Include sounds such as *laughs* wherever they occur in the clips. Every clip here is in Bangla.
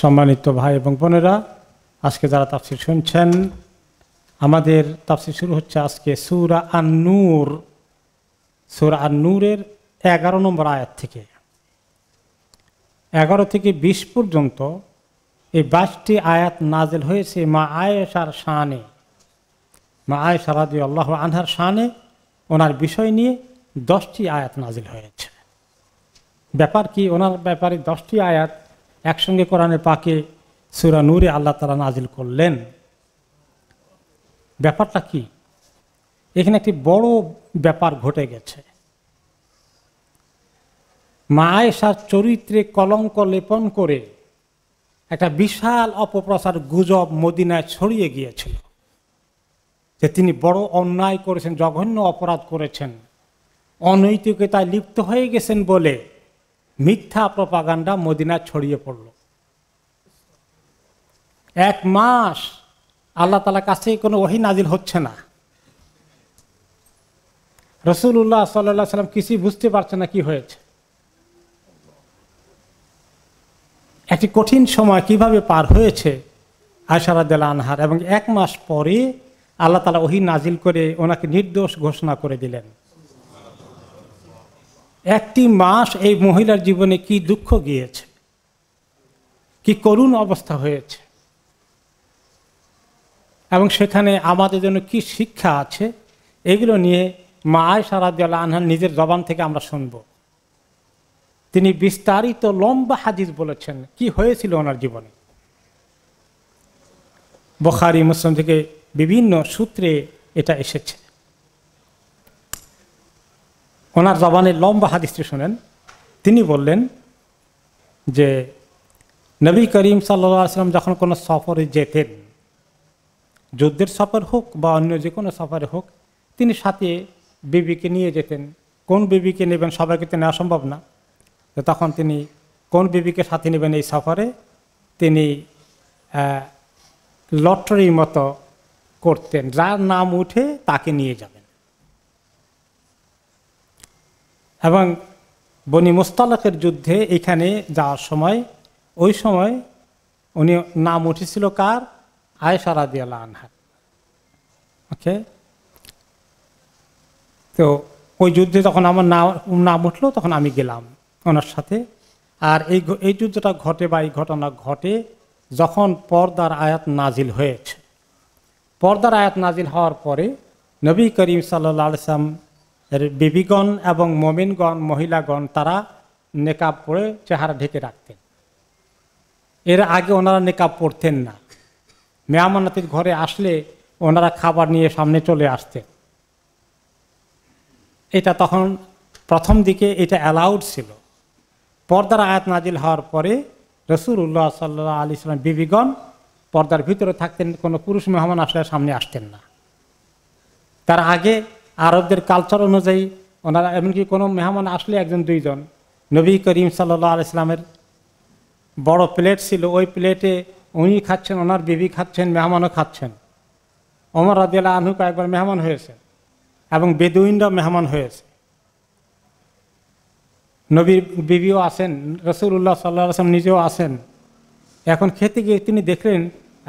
সম্মানিত ভাই এবং বোনেরা, আজকে যারা তাফসির শুনছেন, আমাদের তাফসির শুরু হচ্ছে আজকে সুরা আন্নুর। সুরা আন্নুরের এগারো নম্বর আয়াত থেকে। এগারো থেকে বিশ পর্যন্ত এই বাইশটি আয়াত নাজেল হয়েছে মা আয়েশার শানে। মা আয়েশা রাজি আল্লাহ আনহার শানে ওনার বিষয় নিয়ে দশটি আয়াত নাজিল হয়েছে। ব্যাপার কি? ওনার ব্যাপারে দশটি আয়াত একসঙ্গে কোরআনের পাকে সুরা নূরে আল্লাহ তালা নাজিল করলেন। ব্যাপারটা কি? এখানে একটি বড় ব্যাপার ঘটে গেছে। মায়েশার চরিত্রে কলঙ্ক লেপন করে একটা বিশাল অপপ্রচার গুজব মদিনায় ছড়িয়ে গিয়েছিল যে তিনি বড় অন্যায় করেছেন, জঘন্য অপরাধ করেছেন, অনৈতিকতায় লিপ্ত হয়ে গেছেন বলে মিথ্যা প্রপাগান্ডা মদিনায় ছড়িয়ে পড়ল। এক মাস আল্লাহ তালা কাছে কোনো ওহি নাজিল হচ্ছে না। রসুল্লাহ সাল্লাহ সাল্লাম কিছুই বুঝতে পারছে না কি হয়েছে। একটি কঠিন সময় কীভাবে পার হয়েছে আয়সারাদ্দাল আনহার এবং এক মাস পরে আল্লাহ তালা ওহি নাজিল করে ওনাকে নির্দোষ ঘোষণা করে দিলেন। একটি মাস এই মহিলার জীবনে কি দুঃখ গিয়েছে? কি করুণ অবস্থা হয়েছে? এবং সেখানে আমাদের জন্য কি শিক্ষা আছে? এগুলো নিয়ে মা আয়সারাদ্দাল আনহার নিজের জবান থেকে আমরা শুনব। তিনি বিস্তারিত লম্বা হাদিস বলেছেন কি হয়েছিল ওনার জীবনে। বখারি, মুসলিম থেকে বিভিন্ন সূত্রে এটা এসেছে। ওনার জবানের লম্বা হাদিসটি শোনেন। তিনি বললেন যে, নবী করিম সাল্লাম যখন কোনো সফরে যেতেন, যুদ্ধের সফর হোক বা অন্য যে কোনো সফরে হোক, তিনি সাথে বিবিকে নিয়ে যেতেন। কোন বিবিকে নেবেন সবাইকে তো নেওয়া সম্ভব না। তো তখন তিনি কোন বিবিকে সাথে নেবেন এই সফরে? তিনি লটারির মতো করতেন। যার নাম উঠে তাকে নিয়ে যাবেন। এবং বনি মোস্তালকের যুদ্ধে এখানে যাওয়ার সময়, ওই সময় উনি নাম উঠেছিল কার? আয়েশা রাদিয়াল্লাহ আনহার ওকে? তো ওই যুদ্ধে যখন আমার নাম নাম উঠল, তখন আমি গেলাম ওনার সাথে। আর এই এই যুদ্ধটা ঘটে বা এই ঘটনা ঘটে যখন পর্দার আয়াত নাজিল হয়েছে। পর্দার আয়াত নাজিল হওয়ার পরে নবী করিম সাল্লা সাল্লাম বিবিগণ এবং মমিনগণ, মহিলাগণ, তারা নেকাব পরে চেহারা ঢেকে রাখতেন। এর আগে ওনারা নেকাব পড়তেন না। মেয়ামানাতির ঘরে আসলে ওনারা খাবার নিয়ে সামনে চলে আসতেন। এটা তখন প্রথম দিকে এটা অ্যালাউড ছিল। পর্দার আয়াত নাজিল হওয়ার পরে রসুল্লাহ সাল্লাহ আলি সাল্লাম বিবিগণ পর্দার ভিতরে থাকতেন, কোনো পুরুষ মেহমান আসলে সামনে আসতেন না। তার আগে আরবদের কালচার অনুযায়ী ওনারা, এমনকি কোনো মেহমান আসলে একজন, দুইজন। নবী করিম সাল্লাহ আলাইসলামের বড় প্লেট ছিল, ওই প্লেটে উনি খাচ্ছেন, ওনার বিবি খাচ্ছেন, মেহমানও খাচ্ছেন। অমর রাদিয়াল্লাহ আনহু কয়েকবার মেহমান হয়েছে এবং বেদুইনরা মেহমান হয়েছে। নবীর বিবিও আসেন রসুল্লাহ সাল্লাহ আসলাম নিজেও আসেন এখন খেতে গিয়ে তিনি দেখলেন,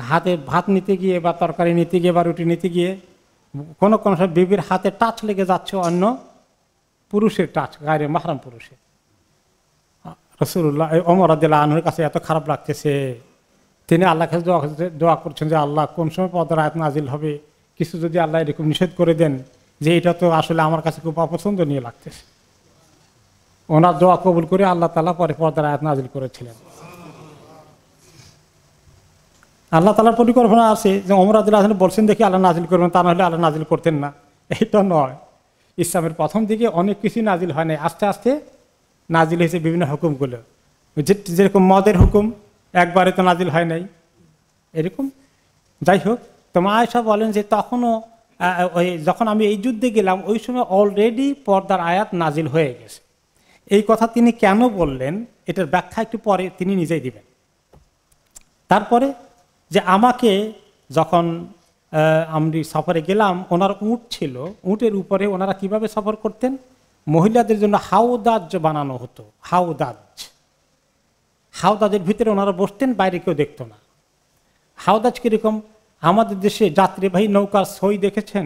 হাতে ভাত নিতে গিয়ে বা তরকারি নিতে গিয়ে বা রুটি নিতে গিয়ে কোনো কোনো সময় বিবির হাতে টাচ লেগে যাচ্ছে অন্য পুরুষের টাচ গায়ে মাহরাম পুরুষের। রসুল্লাহ অমর আদিল্লাহ আনহুর কাছে এত খারাপ লাগতেছে। তিনি আল্লাহ কাছে দোয়া দোয়া করছেন যে, আল্লাহ, কোন সময় পদের আয়াত নাজিল হবে? কিছু যদি আল্লাহ এরকম নিষেধ করে দেন যে, এটা তো আসলে আমার কাছে খুব অপছন্দনীয় লাগতেছে। ওনার দোয়া কবুল করে আল্লাহ তালা পরে পর্দার আয়াত নাজিল করেছিলেন। আল্লাহ তালার পরিকল্পনা আছে যে অমর আদুল্লাহ বলছেন, দেখি আল্লাহ নাজিল করবেন, তা নাহলে আল্লাহ নাজিল করতেন না। এইটা নয়। ইসলামের প্রথম দিকে অনেক কিছুই নাজিল হয় নাই। আস্তে আস্তে নাজিল হয়েছে বিভিন্ন হুকুমগুলো। যেরকম মদের হুকুম, একবারে তো নাজিল হয় নাই। এরকম। যাই হোক, তো মা আয়সা বলেন যে তখনও ওই যখন আমি এই যুদ্ধে গেলাম, ওই সময় অলরেডি পর্দার আয়াত নাজিল হয়ে গেছে। এই কথা তিনি কেন বললেন, এটার ব্যাখ্যা একটু পরে তিনি নিজেই দিবেন। তারপরে যে আমাকে যখন আমি সফরে গেলাম, ওনার উঁট ছিল, উঁটের উপরে ওনারা কীভাবে সফর করতেন? মহিলাদের জন্য হাউদাজ বানানো হতো হাউদাজ হাওদাজের ভিতরে ওনারা বসতেন, বাইরে কেউ দেখতো না। হাওদাজ কীরকম? আমাদের দেশে যাত্রীবাহী নৌকার সই দেখেছেন?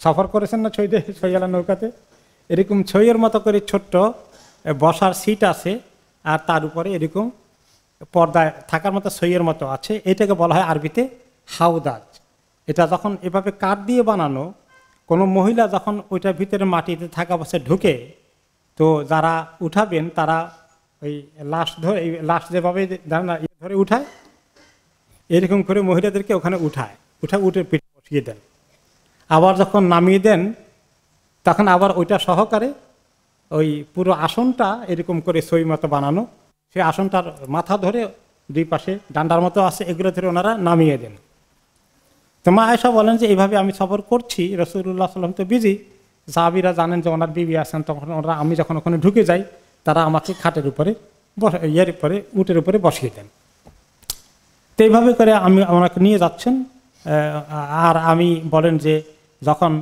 সফর করেছেন না ছই দেখে ছইয়ালা নৌকাতে? এরকম ছইয়ের মতো করে ছোট্ট বসার সিট আছে, আর তার উপরে এরকম পর্দায় থাকার মতো সইয়ের মতো আছে। এটাকে বলা হয় আরবিতে হাউদাজ। এটা যখন এভাবে কাঠ দিয়ে বানানো, কোনো মহিলা যখন ওইটার ভিতরে মাটিতে থাকা অবস্থায় ঢুকে, তো যারা উঠাবেন, তারা ওই লাশ ধরে লাশ যেভাবে ইয়ে ধরে উঠায়, এরকম করে মহিলাদেরকে ওখানে উঠায়। উঠে উঠে পিঠে বসিয়ে দেন। আবার যখন নামিয়ে দেন, তখন আবার ওইটা সহকারে ওই পুরো আসনটা এরকম করে সই মতো বানানো। সেই আসনটার মাথা ধরে দুই পাশে ডান্ডার মতো আছে, এগুলো ধরে ওনারা নামিয়ে দেন। তো মা আয়সা বলেন যে, এইভাবে আমি সফর করছি রসুল্লাহ সাল্লাম তো বিজি সাহাবিরা জানেন যে, ওনার বিবি আছেন, তখন ওনারা, আমি যখন ওখানে ঢুকে যাই, তারা আমাকে খাটের উপরে ইয়ের উপরে, উটের উপরে বসিয়ে দেন। তো এইভাবে করে আমি, ওনাকে নিয়ে যাচ্ছেন। আর আমি বলেন যে, যখন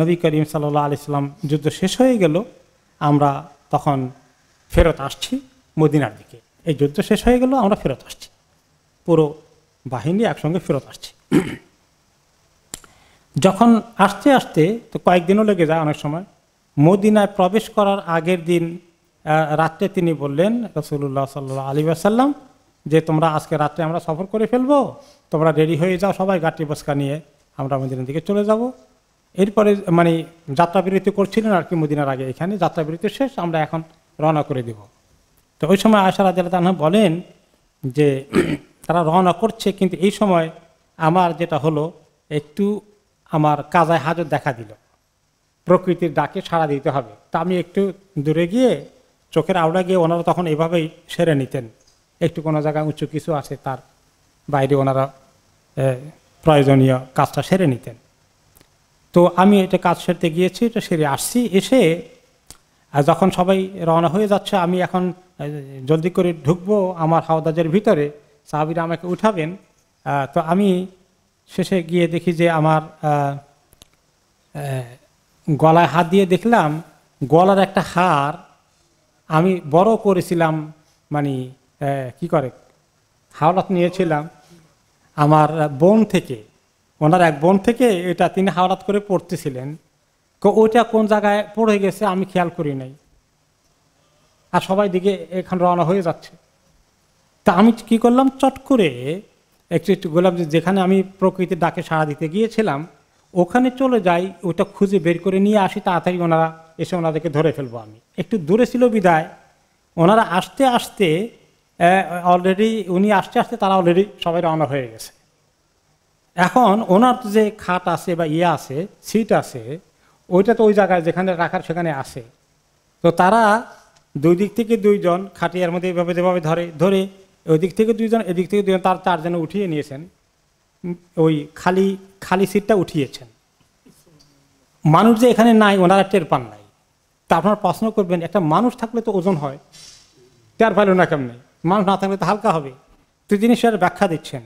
নবী করিম সাল্লাহ আলিয়াল্লাম যুদ্ধ শেষ হয়ে গেল, আমরা তখন ফেরত আসছি। মদিনার দিকে। এই যুদ্ধ শেষ হয়ে গেল, আমরা ফেরত আসছি। পুরো বাহিনী একসঙ্গে ফেরত আসছি। যখন আসতে আসতে, তো কয়েকদিনও লেগে যায় অনেক সময়, মদিনায় প্রবেশ করার আগের দিন রাত্রে তিনি বললেন রসুল্লাহ সাল্লাহ আলী আসাল্লাম যে তোমরা আজকে রাত্রে আমরা সফর করে ফেলব, তোমরা রেডি হয়ে যাও সবাই গাড়ি বসকা নিয়ে, আমরা মদিনার দিকে চলে যাব। এরপরে মানে যাত্রা বিরতি করছিলেন আর কি মদিনার আগে এখানে যাত্রা বিরতি শেষ, আমরা এখন রওনা করে দিব। তো ওই সময় আশা রাজা বলেন যে *clears throat* তারা রওনা করছে, কিন্তু এই সময় আমার যেটা হলো, একটু আমার কাজায় হাজত দেখা দিল। প্রকৃতির ডাকে সাড়া দিতে হবে। তা আমি একটু দূরে গিয়ে চোখের আওড়া গিয়ে ওনারা তখন এভাবেই সেরে নিতেন। একটু কোনো জায়গায় উঁচু কিছু আছে, তার বাইরে ওনারা প্রয়োজনীয় কাজটা সেরে নিতেন। তো আমি এটা কাজ সেরতে গিয়েছি, এটা সেরে আসছি, এসে আর যখন সবাই রওনা হয়ে যাচ্ছে, আমি এখন জলদি করে ঢুকবো আমার হাওদাজের ভিতরে, সাহাবিরা আমাকে উঠাবেন। তো আমি শেষে গিয়ে দেখি যে আমার গলায় হাত দিয়ে দেখলাম, গলার একটা হার আমি বড় করেছিলাম মানে কি করে, হাওলাত নিয়েছিলাম আমার বোন থেকে। ওনার এক বোন থেকে এটা তিনি হাওলাত করে পড়তেছিলেন। ওইটা কোন জায়গায় পড়ে গেছে আমি খেয়াল করি নাই। আর সবাই দিকে এখান রওনা হয়ে যাচ্ছে। তা আমি কি করলাম? চট করে একটু একটু গোলাম যে যেখানে আমি প্রকৃতির ডাকে সাড়া দিতে গিয়েছিলাম, ওখানে চলে যাই, ওটা খুঁজে বের করে নিয়ে আসি, তাড়াতাড়ি ওনারা এসে ওনাদেরকে ধরে ফেলব আমি। একটু দূরে ছিল বিদায়, ওনারা আসতে আসতে অলরেডি উনি আসতে আসতে তারা অলরেডি সবাই রওনা হয়ে গেছে। এখন ওনার যে খাট আছে বা ইয়ে আছে সিট আছে ওইটা তো ওই জায়গায় যেখানে রাখার সেখানে আসে তো তারা দুই দিক থেকে দুইজন খাটিয়ার মধ্যে এভাবে যেভাবে ধরে ধরে ওই দিক থেকে দুইজন, এদিক থেকে দুইজন, তার চারজনে উঠিয়ে নিয়েছেন। ওই খালি খালি সিটটা উঠিয়েছেন। মানুষ যে এখানে নাই, ওনারা টের পান নাই। তা আপনারা প্রশ্ন করবেন, একটা মানুষ থাকলে তো ওজন হয়। টের পাইল না কেমনে? মানুষ না থাকলে তো হালকা হবে। তো তিনি সেটার ব্যাখ্যা দিচ্ছেন।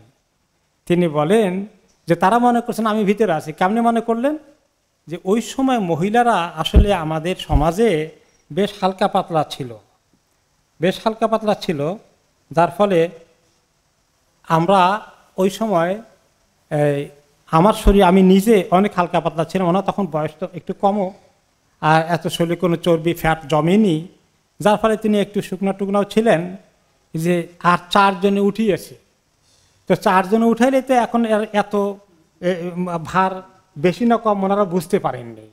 তিনি বলেন যে তারা মনে করছেন আমি ভিতরে আছি। কেমনে মনে করলেন? যে ওই সময় মহিলারা আসলে আমাদের সমাজে বেশ হালকা পাতলা ছিল। বেশ হালকা পাতলা ছিল, যার ফলে আমরা ওই সময় আমার শরীর, আমি নিজে অনেক হালকা পাতলা ছিলাম, ওনার তখন বয়স তো একটু কমও, আর এত শরীরে কোনো চর্বি ফ্যাট জমেনি, যার ফলে তিনি একটু শুকনো টুকনাও ছিলেন, যে আর চারজনে উঠিয়েছে। তো চারজনে উঠাইলে তো এখন এত ভার বেশি না কম ওনারা বুঝতে পারেননি।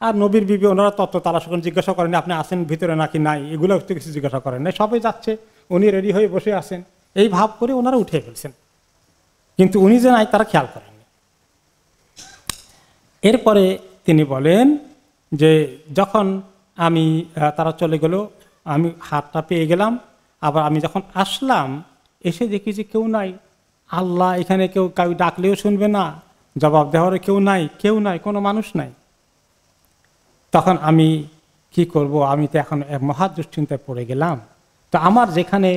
আর নবীর বিবি, ওনারা তত্ত্ব তারা সকল জিজ্ঞাসা করেন আপনি আসেন ভিতরে নাকি নাই? এগুলো তো কিছু জিজ্ঞাসা করেন না সবাই যাচ্ছে, উনি রেডি হয়ে বসে আছেন। এই ভাব করে ওনারা উঠে ফেলছেন। কিন্তু উনি যে নাই, তারা খেয়াল করেননি। এরপরে তিনি বলেন যে, যখন আমি তারা চলে গেল, আমি হাতটা পেয়ে গেলাম, আবার আমি যখন আসলাম, এসে দেখি যে কেউ নাই। আল্লাহ এখানে কেউ কাউ ডাকলেও শুনবে না জবাব দেওয়ার কেউ নাই কেউ নাই, কোনো মানুষ নাই। তখন আমি কি করব? আমি তো এখন এক মহা দুশ্চিন্তায় পড়ে গেলাম। তো আমার যেখানে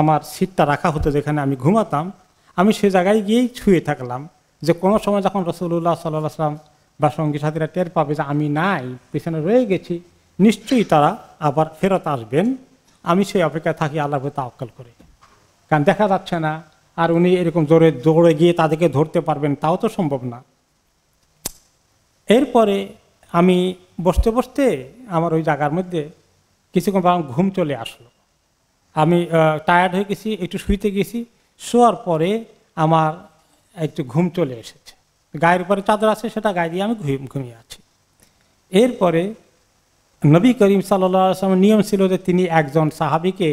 আমার সিটটা রাখা হতো, যেখানে আমি ঘুমাতাম, আমি সে জায়গায় গিয়েই ছুঁয়ে থাকলাম যে কোনো সময় যখন রসুল্লাহ সাল্লাহ সাল্লাম বা সঙ্গী সাথীরা টের পাবে যে আমি নাই, পেছনে রয়ে গেছি, নিশ্চয়ই তারা আবার ফেরত আসবেন। আমি সেই অপেক্ষায় থাকি আল্লাহ তাওকাল করে। কারণ দেখা যাচ্ছে না আর উনি এরকম জোরে দৌড়ে গিয়ে তাদেরকে ধরতে পারবেন, তাও তো সম্ভব না। এরপরে আমি বসতে বসতে আমার ওই জায়গার মধ্যে কিছুক্ষণ পর আমার ঘুম চলে আসলো। আমি টায়ার্ড হয়ে গেছি, একটু শুইতে গেছি, শোয়ার পরে আমার একটু ঘুম চলে এসেছে। গায়ের উপরে চাদর আছে, সেটা গায়ে দিয়ে আমি ঘুম ঘুমিয়ে আছি। এরপরে নবী করিম সাল্লামের নিয়ম ছিল যে তিনি একজন সাহাবিকে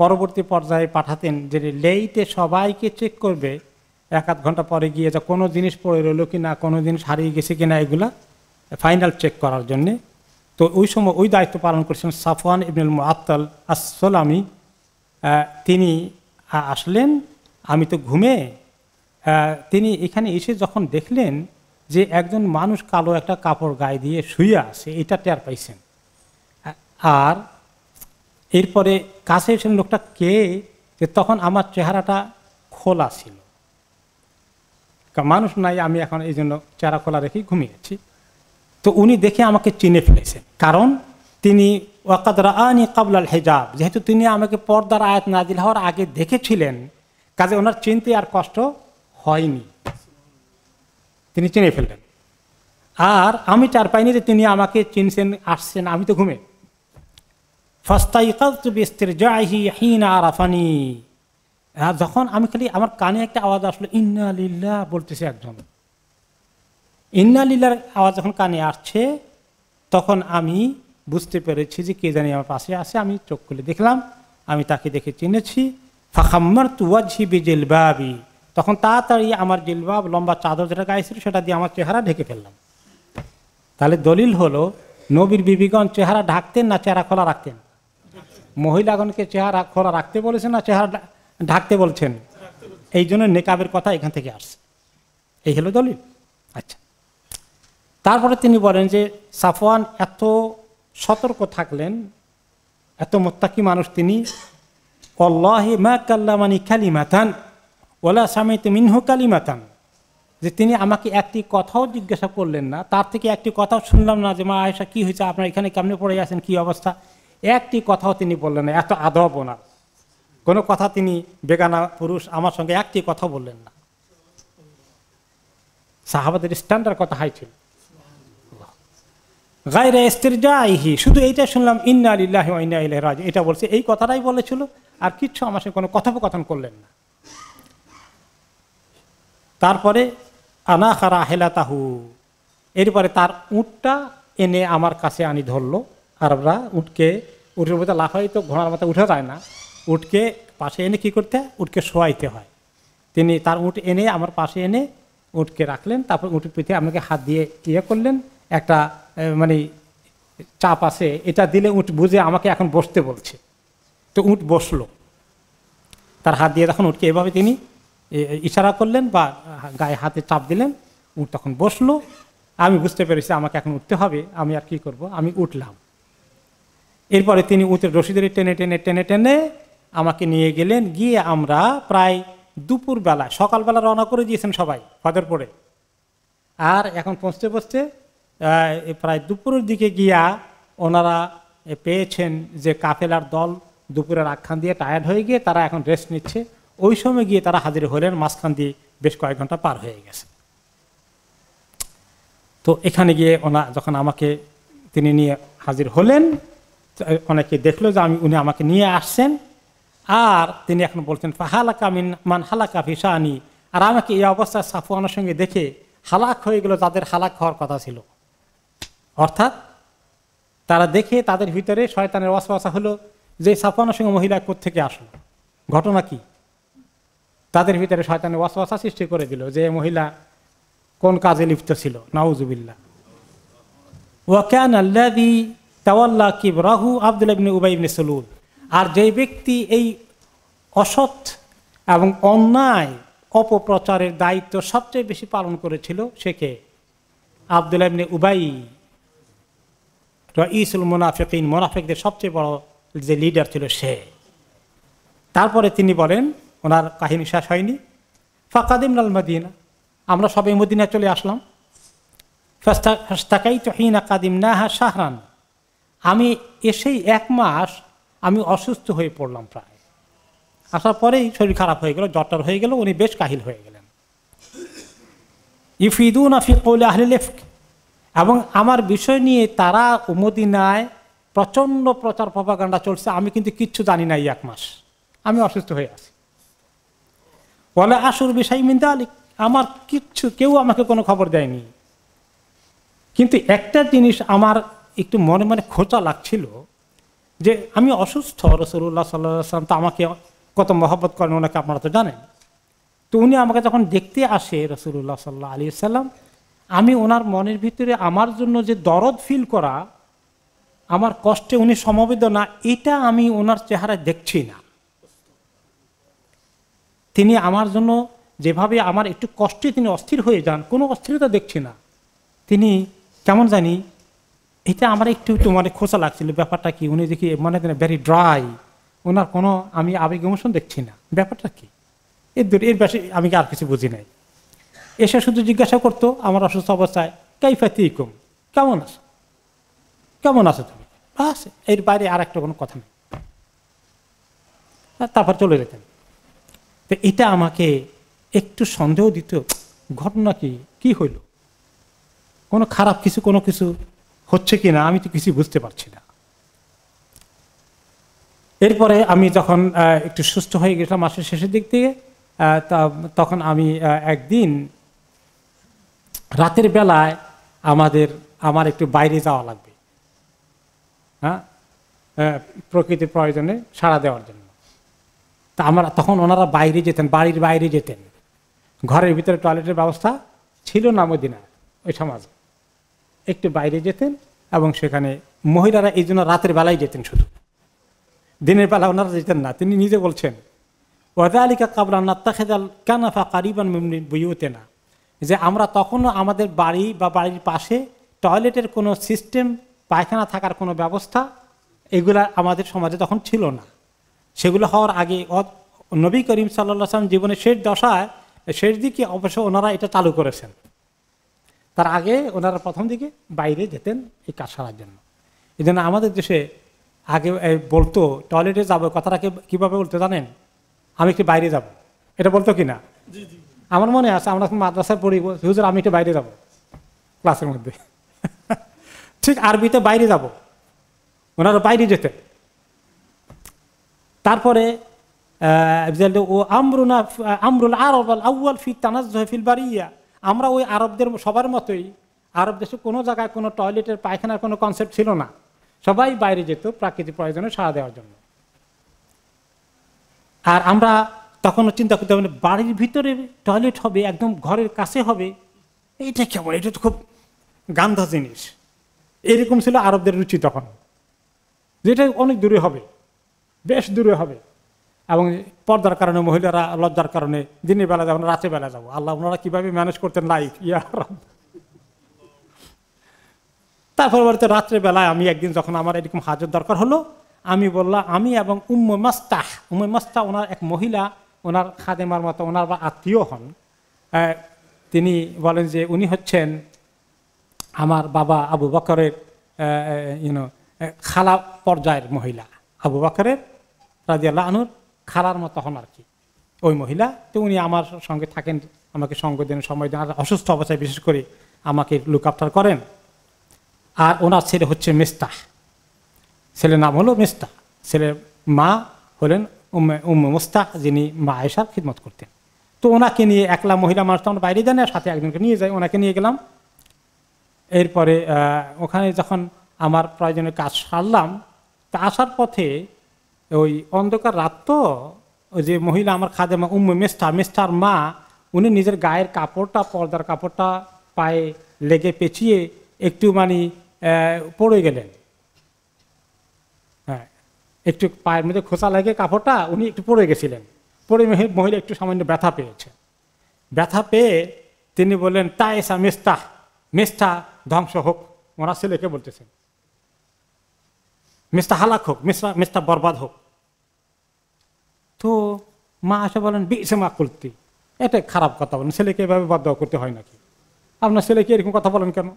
পরবর্তী পর্যায়ে পাঠাতেন যে লেইতে সবাইকে চেক করবে, এক আধ ঘণ্টা পরে গিয়ে যে কোনো জিনিস পড়ে রইল কি না কোনো জিনিস হারিয়ে গেছে কি না এগুলা ফাইনাল চেক করার জন্যে। তো ওই সময় ওই দায়িত্ব পালন করেছেন সাফওয়ান ইবনুল মুআত্তাল আসসালামি। তিনি আসলেন, আমি তো ঘুমে। তিনি এখানে এসে যখন দেখলেন যে একজন মানুষ কালো একটা কাপড় গায়ে দিয়ে শুয়ে আছে, এটা টের পাইছেন। আর এরপরে কাছে এসে লোকটা কে যে তখন আমার চেহারাটা খোলা ছিল। মানুষ নাই, আমি এখন এই জন্য চেহারা খোলা রেখেই ঘুমিয়েছি। তো উনি দেখে আমাকে চিনে ফেলেছেন। কারণ তিনি ওয়াকাদরা আনি কাবলাল হেজাব, যেহেতু তিনি আমাকে পর্দার আয়াত নাজিল হওয়ার আগে দেখেছিলেন, কাজে ওনার চিনতে আর কষ্ট হয়নি। তিনি চিনে ফেললেন। আর আমি চার পাইনি যে তিনি আমাকে চিনছেন, আসছেন, আমি তো ঘুমে আরাফানি। যখন আমি খালি আমার কানে একটা আওয়াজ আসলো, ইন্না লিল্লা বলতেছে একজন। ইন্না লিল্লার আওয়াজ যখন কানে আসছে, তখন আমি বুঝতে পেরেছি যে কে জানি আমার পাশে আসে আমি চোখ খুলে দেখলাম, আমি তাকে দেখে চিনেছি। ফাখাম্মার তুয়াজি বেজেলবাবি তখন তাড়াতাড়ি আমার জিলবাব লম্বা চাদর যেটা গায়ে ছিল সেটা দিয়ে আমার চেহারা ঢেকে ফেললাম। তাহলে দলিল হলো, নবীর বিবিগণ চেহারা ঢাকতেন না, চেহারা খোলা রাখতেন? মহিলাগণকে চেহারা খোলা রাখতে বলেছেন না, চেহারা ঢাকতে বলছেন? এই জন্য নেকাবের কথা এখান থেকে আসছে। এই হলো দলিল। আচ্ছা। তারপরে তিনি বলেন যে, সাফওয়ান এত সতর্ক থাকলেন, এত মোত্তাকি মানুষ তিনি অল্লাহে মা কাল্লামানি কালিমাতান ওলা সামিত মিনহু কালিমাতান। যে তিনি আমাকে একটি কথাও জিজ্ঞাসা করলেন না, তার থেকে একটি কথাও শুনলাম না যে, মা আয়সা কী হয়েছে? আপনার এখানে কেমনে পড়ে আছেন? কী অবস্থা? একটি কথাও তিনি বললেন না, এত আদব ওনার। কোনো কথা তিনি বেগানা পুরুষ আমার সঙ্গে একটি কথা বললেন না। সাহাবাদের স্ট্যান্ডার্ড কথা হাই ছিল? গায়রে ইহি শুধু এইটা শুনলাম, ইন্না আলিল্লাহ ইন্না রাজ এটা বলছে, এই কথাটাই বলেছিল, আর কিচ্ছু আমার সঙ্গে কোনো কথোপকথন করলেন না। তারপরে, আনা খারা হেলা তাহু এরপরে তার উঁটটা এনে আমার কাছে আনি ধরলো। আরবরা উঠকে উঠের মধ্যে লাফাই তো ঘোড়ার মতো উঠে যায় না। উঠকে পাশে এনে কি করতে উঠকে শোয়াইতে হয়। তিনি তার উঠ এনে আমার পাশে এনে উঠকে রাখলেন, তারপর উঠের পিঠে আমাকে হাত দিয়ে ইয়ে করলেন। একটা মানে চাপ আছে, এটা দিলে উঠ বুঝে আমাকে এখন বসতে বলছে। তো উঠ বসল। তার হাত দিয়ে তখন উঠকে এভাবে তিনি ইশারা করলেন বা গায়ে হাতে চাপ দিলেন, উঠ তখন বসল। আমি বুঝতে পেরেছি আমাকে এখন উঠতে হবে, আমি আর কি করব? আমি উঠলাম। এরপরে তিনি উঠে রশিদের টেনে টেনে টেনে টেনে আমাকে নিয়ে গেলেন। গিয়ে আমরা প্রায় দুপুরবেলা, সকালবেলা রওনা করে দিয়েছেন সবাই ফজর পরে আর এখন পৌঁছতে পৌঁছতে প্রায় দুপুরের দিকে গিয়া ওনারা পেয়েছেন যে কাফেলার দল দুপুরের আখ্যান দিয়ে টায়ার্ড হয়ে গিয়ে তারা এখন রেস্ট নিচ্ছে। ওই সময় গিয়ে তারা হাজির হলেন, মাঝখান দিয়ে বেশ কয়েক ঘণ্টা পার হয়ে গেছে। তো এখানে গিয়ে ওনা, যখন আমাকে তিনি নিয়ে হাজির হলেন অনেকে দেখল যে আমি উনি আমাকে নিয়ে আসছেন। আর তিনি এখন বলছেন হালাকা মিন মান হালাকা আনি আর আমাকে এই অবস্থায় সাফুয়ানোর সঙ্গে দেখে হালাক হয়ে গেল, তাদের হালাক হওয়ার কথা ছিল। অর্থাৎ তারা দেখে তাদের ভিতরে শয়তানের ওয়াসওয়াসা হলো যে সাফানোর সঙ্গে মহিলা থেকে আসলো? ঘটনা কি? তাদের ভিতরে শয়তানের ওয়াসওয়াসা সৃষ্টি করে দিল যে মহিলা কোন কাজে লিপ্ত ছিল। নাউজুবিল্লা ওয়াকান আল্লাদি তাওয়াল্লা কিব রাহু আবদুল্লাহ ইবনে উবাই ইবনে সলুল। আর যে ব্যক্তি এই অসৎ এবং অন্যায় অপপ্রচারের দায়িত্ব সবচেয়ে বেশি পালন করেছিল, সে কে? আবদুল্লাহ ইবনে উবাই। ইসুল মোনাফিকিন, মোনাফিকদের সবচেয়ে বড় যে লিডার ছিল সে। তারপরে তিনি বলেন, ওনার কাহিনী শেষ হয়নি ফাকাদিম লাল মদিনা আমরা সবাই মদিনা চলে আসলাম। ফাস্তাকাই তো হিনা কাদিম না হা শাহরান আমি এসেই এক মাস আমি অসুস্থ হয়ে পড়লাম প্রায়। আসার পরেই শরীর খারাপ হয়ে গেল, জ্বরটার হয়ে গেল, উনি বেশ কাহিল হয়ে গেলেন। ইফিদুন আফি কৌলে আহলে লেফক। এবং আমার বিষয় নিয়ে তারা মদিনায় প্রচণ্ড প্রচার প্রপাগান্ডা চলছে, আমি কিন্তু কিচ্ছু জানি না এই এক মাস। আমি অসুস্থ হয়ে আছি। বলে আসুর বিষয় মিন্দা আলী আমার কিচ্ছু, কেউ আমাকে কোনো খবর দেয়নি। কিন্তু একটা জিনিস আমার একটু মনে মনে খোঁচা লাগছিল যে আমি অসুস্থ রসুল্লাহ সাল্লাম তো আমাকে কত মহব্বত করেন ওনাকে আপনারা তো জানেন। তো উনি আমাকে যখন দেখতে আসে রসুল্লাহ সাল্লাহ আলী সাল্লাম আমি ওনার মনের ভিতরে আমার জন্য যে দরদ ফিল করা, আমার কষ্টে উনি সমবেদনা, এটা আমি ওনার চেহারায় দেখছি না। তিনি আমার জন্য যেভাবে আমার একটু কষ্টে তিনি অস্থির হয়ে যান, কোনো অস্থিরতা দেখছি না। তিনি কেমন জানি এটা আমার একটু একটু মানে খোঁচা লাগছিল, ব্যাপারটা কি? উনি দেখি মনে মানে ভেরি ড্রাই ওনার কোনো আমি আবেগ ইমোশন দেখছি না। ব্যাপারটা কি? এর দূর, এর বেশি আমি আর কিছু বুঝি নাই। এসে শুধু জিজ্ঞাসা করতো, আমার অসুস্থ অবস্থায় কাইফাতি কম কেমন আছো? কেমন আছো তুমি? বাস, এর বাইরে আর একটা কোনো কথা নেই। তারপর চলে যেতেন। তো এটা আমাকে একটু সন্দেহ দিত, ঘটনা কি? কি হইল? কোনো খারাপ কিছু, কোনো কিছু হচ্ছে কি না, আমি তো কিছু বুঝতে পারছি না। এরপরে আমি যখন একটু সুস্থ হয়ে গেছিলাম মাসের শেষের দিক থেকে তখন আমি একদিন রাতের বেলায় আমাদের, আমার একটু বাইরে যাওয়া লাগবে। হ্যাঁ? প্রকৃতির প্রয়োজনে সাড়া দেওয়ার জন্য। তা আমরা তখন ওনারা বাইরে যেতেন, বাড়ির বাইরে যেতেন। ঘরের ভিতরে টয়লেটের ব্যবস্থা ছিল না মদিনায়, ওই সমাজে। একটু বাইরে যেতেন এবং সেখানে মহিলারা এই জন্য রাতের বেলায় যেতেন শুধু। দিনের বেলা ওনারা যেতেন না, তিনি নিজে বলছেন ওয়াদা আলিকা কাবলা নাত্তাখেদাল কানাফা কারিবান বইতে না যে আমরা তখনও আমাদের বাড়ি বা বাড়ির পাশে টয়লেটের কোনো সিস্টেম, পায়খানা থাকার কোনো ব্যবস্থা এগুলা আমাদের সমাজে তখন ছিল না। সেগুলো হওয়ার আগে নবী করিম সাল্লা সাল্লাম জীবনের শেষ দশায়, শেষ দিকে অবশ্য ওনারা এটা চালু করেছেন। তার আগে ওনারা প্রথম দিকে বাইরে যেতেন এই কাজ সারার জন্য। এই জন্য আমাদের দেশে আগে বলতো টয়লেটে যাব কথাটাকে কীভাবে বলতে জানেন? আমি একটু বাইরে যাব। এটা বলতো কি না আমার মনে আছে আমরা মাদ্রাসায় পড়ি হুজুর আমি একটু বাইরে যাব ক্লাসের মধ্যে। *laughs* ঠিক আরবিতে বাইরে যাব। ওনারা বাইরে যেতেন। তারপরে ও আমরুনা আমরুল আল আউ্য়াল ফি তানাজ ফিল বাড়িয়া আমরা ওই আরবদের সবার মতোই, আরব দেশে কোনো জায়গায় কোনো টয়লেটের, পায়খানার কোনো কনসেপ্ট ছিল না। সবাই বাইরে যেত প্রাকৃতিক প্রয়োজনে সাড়া দেওয়ার জন্য। আর আমরা তখন চিন্তা করতে হবে, বাড়ির ভিতরে টয়লেট হবে, একদম ঘরের কাছে হবে, এইটা কেমন? এটা তো খুব গান্ধা জিনিস। এরকম ছিল আরবদের রুচি তখন। যেটা অনেক দূরে হবে, বেশ দূরে হবে। এবং পর্দার কারণে, মহিলারা লজ্জার কারণে, দিনের বেলা যাব রাতের বেলা যাব। আল্লাহ ওনারা কীভাবে ম্যানেজ করতেন লাইফ ইয়া তারপর বাড়িতে রাত্রে বেলায় আমি একদিন যখন আমার এরকম হাজর দরকার হলো, আমি বললাম, আমি এবং উম্ম মাস্তাহ। উম্ম মাস্তা ওনার এক মহিলা, ওনার খাদেমার মতো, ওনার বা আত্মীয় হন। তিনি বলেন যে উনি হচ্ছেন আমার বাবা আবু বকরের ইউনো খালা পর্যায়ের মহিলা। আবু বকরের রাজিয়াল্লাহ আনুর খালার মতো হন আর কি। ওই মহিলা, তো উনি আমার সঙ্গে থাকেন, আমাকে সঙ্গ দেন, সময় দেন, আর অসুস্থ অবস্থায় বিশেষ করে আমাকে লুক আফটার করেন। আর ওনার ছেলে হচ্ছে মেস্তা ছেলের নাম হলো মেস্তা ছেলের মা হলেন উম্মে উম্মে মোস্তাক যিনি মা আয়েশার খিদমত করতেন। তো ওনাকে নিয়ে একলা মহিলা মানুষ তো আমরা বাইরে যান সাথে একজনকে নিয়ে যাই, ওনাকে নিয়ে গেলাম। এরপরে ওখানে যখন আমার প্রয়োজনের কাজ সারলাম, তা আসার পথে ওই অন্ধকার রাত তো, ওই যে মহিলা আমার খাদে মা, উম্মে মেস্তা মেস্তার মা, উনি নিজের গায়ের কাপড়টা, পর্দার কাপড়টা পায়ে লেগে পেঁচিয়ে একটু মানে পড়ে গেলেন। হ্যাঁ একটু পায়ের মধ্যে খোসা লাগে কাপড়টা উনি একটু পড়ে গেছিলেন। পড়ে মহিলা একটু সামান্য ব্যথা পেয়েছে। ব্যথা পেয়ে তিনি বললেন তা এসা মেস্তা মেস্তা ধ্বংস হোক। ওনার ছেলেকে বলতেছেন। মেস্তা হালাক হোক মেস্তা মেস্তা বরবাদ হোক। তো মা আসে বলেন বিশে মা করতে এটা খারাপ কথা বলেন। ছেলেকে এভাবে বাদ করতে হয় নাকি? আপনার ছেলেকে এরকম কথা বলেন কেন?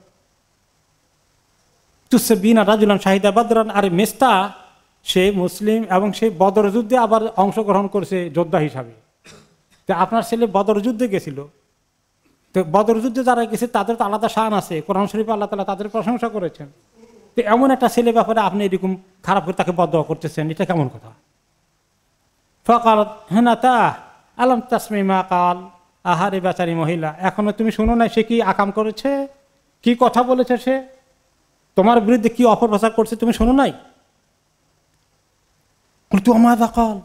তুসে বিনা রাজুলান শাহিদা বাদরান, আরে মেস্তা, সে মুসলিম এবং সে বদর যুদ্ধে আবার অংশগ্রহণ করছে যোদ্ধা হিসাবে। তো আপনার ছেলে বদর যুদ্ধে গেছিল। তো বদর যুদ্ধে যারা গেছে, তাদের তো আলাদা শান আছে। কোরআন শরীফ আল্লাহ তালা তাদের প্রশংসা করেছেন। তো এমন একটা ছেলে ব্যাপারে আপনি এরকম খারাপ করে তাকে বদ করতেছেন, এটা কেমন কথা? ফকাল হেনা তা আলম তাসমিমা কাল? আহারে বেচারি মহিলা, এখনও তুমি শুনো নাই সে কি আকাম করেছে? কি কথা বলেছে সে? তোমার বিরুদ্ধে কি অপপ্রচার করছে তুমি শোনো নাই? কিন্তু আমার কাল?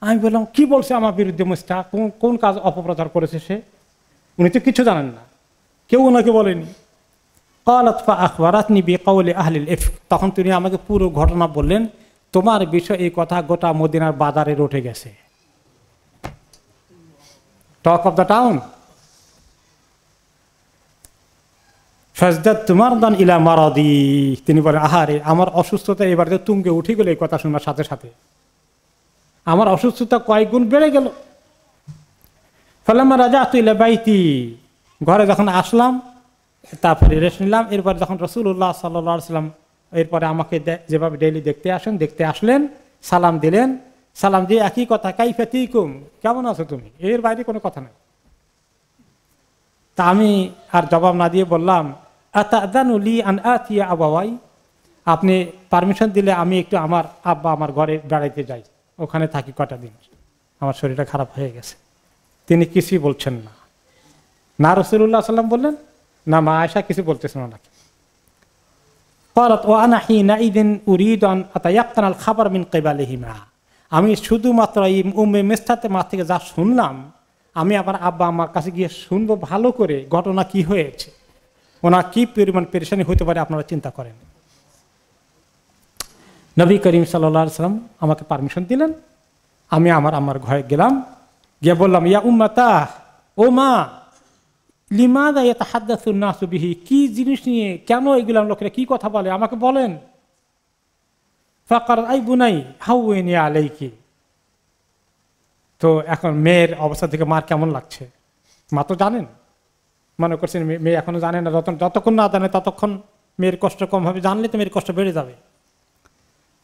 আমি বললাম, কি বলছে আমার বিরুদ্ধে মুস্তা কোন কোন কাজ অপপ্রচার করেছে সে? উনি তো কিছু জানেন না। কেউ ওনাকে বলেনি। তখন তিনি আমাকে পুরো ঘটনা বললেন। তোমার বিষয় এই কথা গোটা মদিনার বাজারে রটে গেছে। টক অফ দ্য টাউন তোমার দান ইলা মারাদি। তিনি বলেন, আহারে, আমার অসুস্থতা এবারে তুঙ্গে উঠে গেল এই কথা শোনার সাথে সাথে। আমার অসুস্থতা কয়েক গুণ বেড়ে গেল। ফলাম্মা রাজা তুইলে বাইতি। ঘরে যখন আসলাম, তারপরে রেস্ট নিলাম। এরপরে যখন রসুল্লাহ সাল্লাম এরপরে আমাকে যেভাবে ডেইলি দেখতে আসেন, দেখতে আসলেন, সালাম দিলেন। সালাম দিয়ে একই কথা, কাইফা তিকুম কেমন আছো তুমি? এর বাইরে কোনো কথা নেই। তা আমি আর জবাব না দিয়ে বললাম আবাওয়াই? আপনি পারমিশন দিলে আমি একটু আমার আব্বা আমার ঘরে বেড়াইতে যাই। ওখানে থাকি কটা দিন। আমার শরীরটা খারাপ হয়ে গেছে। তিনি কিছুই বলছেন না। না রসুল্লাহ সাল্লাম বললেন, না মা আয়সা কিছু বলতেছেন ওনাকে। খাবার মিন কেবালিহিমা আমি শুধুমাত্র এই উমে মেস্তাতে মা থেকে যা শুনলাম, আমি আবার আব্বা আমার কাছে গিয়ে শুনব ভালো করে ঘটনা কি হয়েছে। ওনার কি পরিমাণ পেরেশানি হতে পারে আপনারা চিন্তা করেন। নবী করিম সাল্লাম আমাকে পারমিশন দিলেন। আমি আমার আমার ঘরে গেলাম। গিয়ে বললাম, ইয়া উম্মাতা, ও মা লিমাদা ইয়া তাহাদ্দাসুন্নাসুবিহি কি জিনিস নিয়ে? কেন এগুলাম লোকেরা কি কথা বলে? আমাকে বলেন। ফাকার আই বুনাই হাউনি আলাইকি। তো এখন মেয়ের অবস্থা থেকে মার কেমন লাগছে? মা তো জানেন। মনে করছেন মেয়ে এখনও জানে না যত যতক্ষণ না জানে ততক্ষণ মেয়ের কষ্ট কম হবে। জানলে তো মেয়ের কষ্ট বেড়ে যাবে।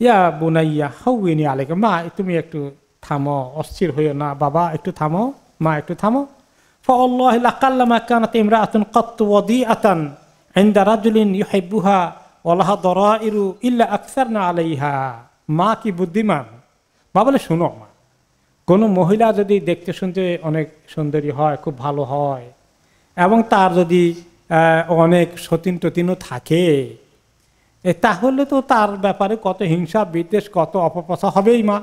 ইয়া বুনাইয়া হাউনি আলাইকে। মা, তুমি একটু থামো, অস্থির হইও না। বাবা, একটু থামো, মা, একটু থামো। মা কি বুদ্ধিমান? মা বলে, শুনো মা, কোনো মহিলা যদি দেখতে শুনতে অনেক সুন্দরী হয়, খুব ভালো হয়, এবং তার যদি অনেক সতীন টতিনও থাকে তাহলে তো তার ব্যাপারে কত হিংসা, বিদ্বেষ, কত অপপ্রচার হবেই মা।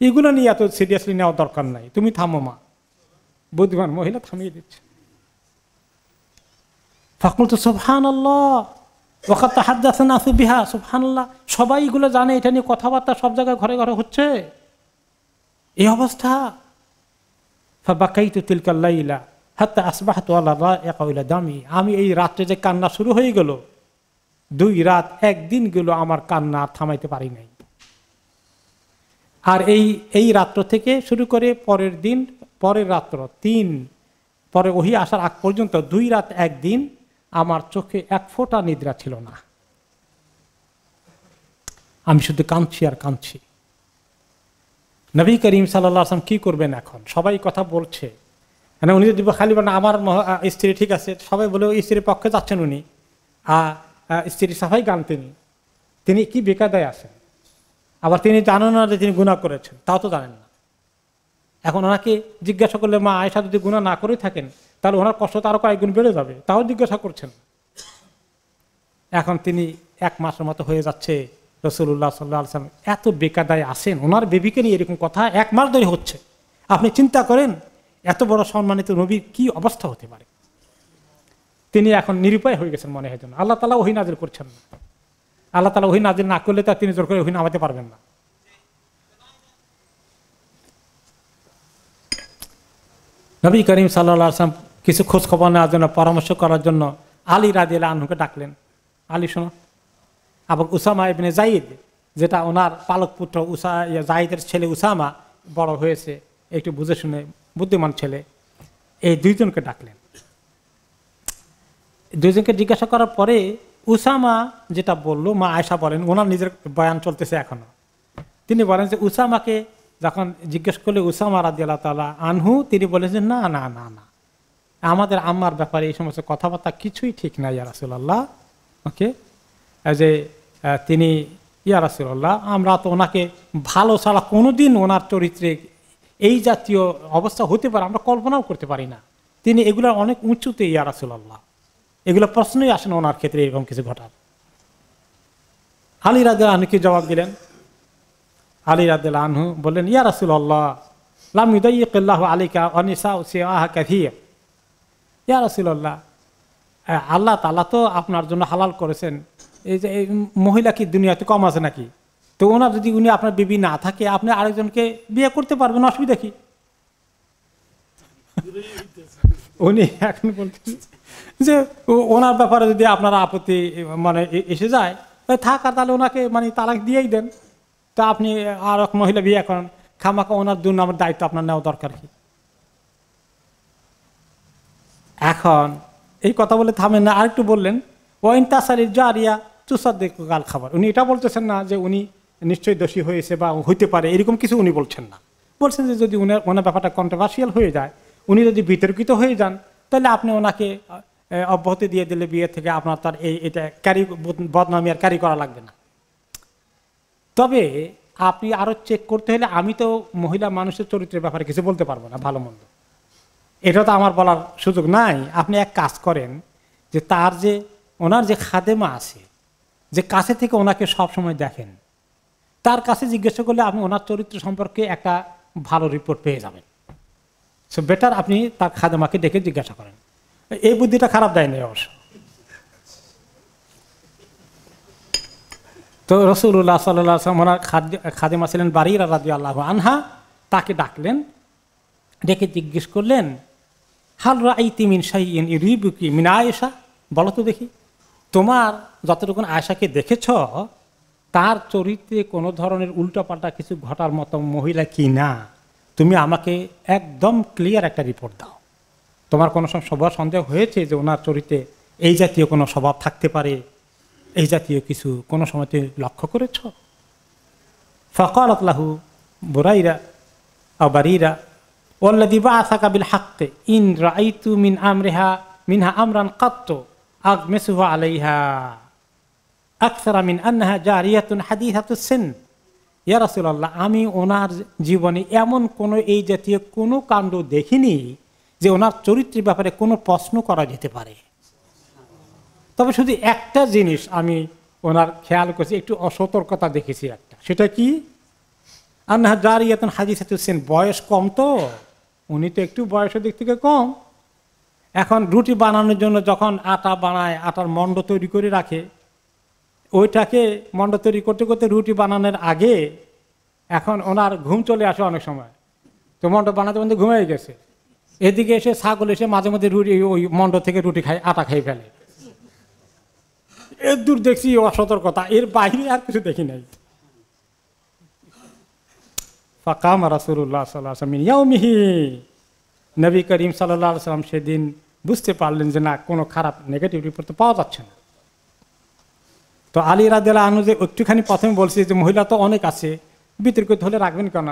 এগুলো নিয়ে এত সিরিয়াসলি নেওয়ার দরকার নাই। তুমি থামো মা। বুদ্ধিমান মহিলা থামিয়ে দিচ্ছে। ফাকুল তো সোফান আল্লাহ বিহা সোফান আল্লাহ সবাই এগুলো জানে, এটা নিয়ে কথাবার্তা সব জায়গায় ঘরে ঘরে হচ্ছে। এই অবস্থা। দামি। আমি এই রাত্রে যে কান্না শুরু হয়ে গেল, দুই রাত একদিন গেল আমার কান্না আর থামাইতে পারি নাই। আর এই এই রাত্র থেকে শুরু করে পরের দিন পরের রাত্র, তিন, পরে ওহি আসার আগ পর্যন্ত, দুই রাত একদিন আমার চোখে এক ফোঁটা নিদ্রা ছিল না। আমি শুধু কাঁদছি আর কাঁদছি। নবী করিম সাল্লাহ আসলাম কি করবেন এখন? সবাই কথা বলছে। মানে উনি যদি খালি বলেন আমার স্ত্রী ঠিক আছে। সবাই বলে স্ত্রীর পক্ষে যাচ্ছেন উনি। স্ত্রী সাফাই গান তিনি। তিনি কি বেকাদায় আছেন? আবার তিনি জানেন না যে তিনি গুণা করেছেন। তাও তো জানেন না। এখন ওনাকে জিজ্ঞাসা করলে, মা আয়সা যদি গুণা না করে থাকেন, তাহলে ওনার কষ্ট তো আরও কয়েকগুণ বেড়ে যাবে। তাও জিজ্ঞাসা করছেন। এখন তিনি এক মাসের মতো হয়ে যাচ্ছে। রসুল্লাহ সাল্লাহ এত বেকাদায় আসেন ওনার বেবিকে নিয়ে এরকম কথা এক মাস ধরে হচ্ছে। আপনি চিন্তা করেন, এত বড় সম্মানিত নবীর কি অবস্থা হতে পারে? তিনি এখন নিরুপায় হয়ে গেছেন মনে হয় আল্লাহ তালা ওহি নাজিল করছেন না। আল্লাহ তালা ওহি নাজিল না করলে তার তিনি জোর করে ওহি নামাতে পারবেন না। নবী করিম সাল্লা আসলাম কিছু খোঁজ খবর নেওয়ার জন্য, পরামর্শ করার জন্য আলী রাজি আনহুকে ডাকলেন। আলী, শোনো। আবার উসামা ইবনে জাইদ যেটা ওনার পালক পুত্র উষা জাহিদের ছেলে উসামা, বড় হয়েছে, একটু বুঝে শুনে বুদ্ধিমান ছেলে, এই দুইজনকে ডাকলেন। দুইজনকে জিজ্ঞাসা করার পরে উসামা যেটা বলল, মা আয়সা বলেন, ওনার নিজের বয়ান চলতেছে এখনও। তিনি বলেন যে উসামাকে যখন জিজ্ঞেস করলে উসামা রাজি আল্লাহ তালা আনহু, তিনি বলেছেন, না না না না। আমাদের আম্মার ব্যাপারে এই সমস্ত কথাবার্তা কিছুই ঠিক নাই ইয়া রাসুল্লাহ ওকে? যে তিনি, ইয়া রাসুল্লাহ আমরা তো ওনাকে ভালো ছাড়া কোনোদিন ওনার চরিত্রে এই জাতীয় অবস্থা হতে পারে, আমরা কল্পনাও করতে পারি না। তিনি এগুলো অনেক উঁচুতে, ইয়া রাসুল্লাহ এগুলো প্রশ্নই আসে না ওনার ক্ষেত্রে এরকম কিছু ঘটার। আলী রাজা আনহুকে জবাব দিলেন? আলী রাদিল আনহু বললেন, ইয়া রাসুল্লাহ লাম ইদাইয়াল্লাহ আলিকা অনিসা সিয়াহা কাথিয়া ইয়া রাসুল্লাহ আল্লাহ তালা তো আপনার জন্য হালাল করেছেন। এই যে, এই মহিলা কি দুনিয়াতে কম আছে নাকি? তো ওনার যদি উনি আপনার বিবি না থাকে, আপনি আরেকজনকে বিয়ে করতে পারবেন, অসুবিধা কি? উনি এখন বলছেন যে ওনার ব্যাপারে যদি আপনার আপত্তি মানে এসে যায় থাক আর তাহলে ওনাকে মানে তালাক দিয়েই দেন। তা আপনি আর এক মহিলা বিয়ে করেন খামাকা ওনার দুর্নামের দায়িত্ব আপনার নেওয়া দরকার কি? এখন, এই কথা বলে থামেন না, আরেকটু বললেন, ওয়াইন তাসারির জারিয়া তুষাদ্দিক গাল খাবার। উনি এটা বলতেছেন না যে উনি নিশ্চয়ই দোষী হয়েছে বা হইতে পারে, এরকম কিছু উনি বলছেন না। বলছেন যে যদি উনার, ওনার ব্যাপারটা কন্ট্রোভার্সিয়াল হয়ে যায়, উনি যদি বিতর্কিত হয়ে যান, তাহলে আপনি ওনাকে অব্যাহতি দিয়ে দিলে বিয়ে থেকে আপনার তার এই, এটা ক্যারি, বদনামি আর ক্যারি করা লাগবে না। তবে আপনি আরও চেক করতে হলে আমি তো মহিলা মানুষের চরিত্রের ব্যাপারে কিছু বলতে পারব না, ভালো মন্দ। এটা তো আমার বলার সুযোগ নাই। আপনি এক কাজ করেন যে তার যে, ওনার যে খাদেমা আছে, যে কাছে থেকে ওনাকে সব সময় দেখেন। তার কাছে জিজ্ঞাসা করলে আপনি ওনার চরিত্র সম্পর্কে একটা ভালো রিপোর্ট পেয়ে যাবেন। সো বেটার আপনি তার খাদেমাকে ডেকে জিজ্ঞাসা করেন। এই বুদ্ধিটা খারাপ দেয়নি অবশ্য। তো রসুল্লাহ সাল্লাম ওনার খাদ্য খাদেমা ছিলেন বাড়ির রাজি আল্লাহ আনহা, তাকে ডাকলেন, ডেকে জিজ্ঞেস করলেন, হাল রাইতি মিন শাইন ইরিবুকি মিন আয়েশা? বলো তো দেখি, তোমার যতটুকু আয়েশাকে দেখেছ, তার চরিত্রে কোনো ধরনের উল্টাপাল্টা কিছু ঘটার মতো মহিলা কি না? তুমি আমাকে একদম ক্লিয়ার একটা রিপোর্ট দাও। তোমার কোনো সবার সন্দেহ হয়েছে যে ওনার চরিত্রে এই জাতীয় কোনো স্বভাব থাকতে পারে? এই জাতীয় কিছু কোনো সময় তুমি লক্ষ্য করেছ? ফকর আতলাহু বোরাইরা অবারিরা ওল্লাদিবা আসা কাবিল হাক্কে ইন রাইতু মিন আমরেহা, মিনহা আমরান কাত্ত আগ মেসুহা আলাইহা। আকসারা মিন আন্নাহা জারিয়াতুন হাদিহাতু সেন। ইয়া রাসুল্লাহ আমি ওনার জীবনে এমন কোনো এই জাতীয় কোনো কাণ্ড দেখিনি যে ওনার চরিত্রের ব্যাপারে কোনো প্রশ্ন করা যেতে পারে। তবে শুধু একটা জিনিস আমি ওনার খেয়াল করছি, একটু অসতর্কতা দেখেছি একটা। সেটা কি? আন্না জারিয়াতন হাজি সাথে হোসেন বয়স কম তো, উনি তো একটু বয়সের দিক থেকে কম। এখন রুটি বানানোর জন্য যখন আটা বানায়, আটার মণ্ড তৈরি করে রাখে, ওইটাকে মণ্ড তৈরি করতে করতে রুটি বানানোর আগে এখন ওনার ঘুম চলে আসে অনেক সময়। তো মণ্ড বানাতে বানাতে ঘুমিয়ে গেছে। এদিকে এসে ছাগল এসে মাঝে মাঝে রুটি, ওই মণ্ড থেকে রুটি খাই আটা খাই ফেলে। এর দূর দেখছি অসতর্কতা এর বাইরে আর কিছু দেখি নাই। ফাকাম রাসুল্লাহ সাল্লামিন ইয়াউমিহি। নবী করিম সাল্লাহ সাল্লাম সেদিন বুঝতে পারলেন যে না, কোনো খারাপ নেগেটিভ রিপোর্ট তো পাওয়া যাচ্ছে না। তো আলী রাদেলা আনু যে একটুখানি প্রথমে বলছি যে মহিলা তো অনেক আছে বিতর্কিত হলে রাখবেন কেন?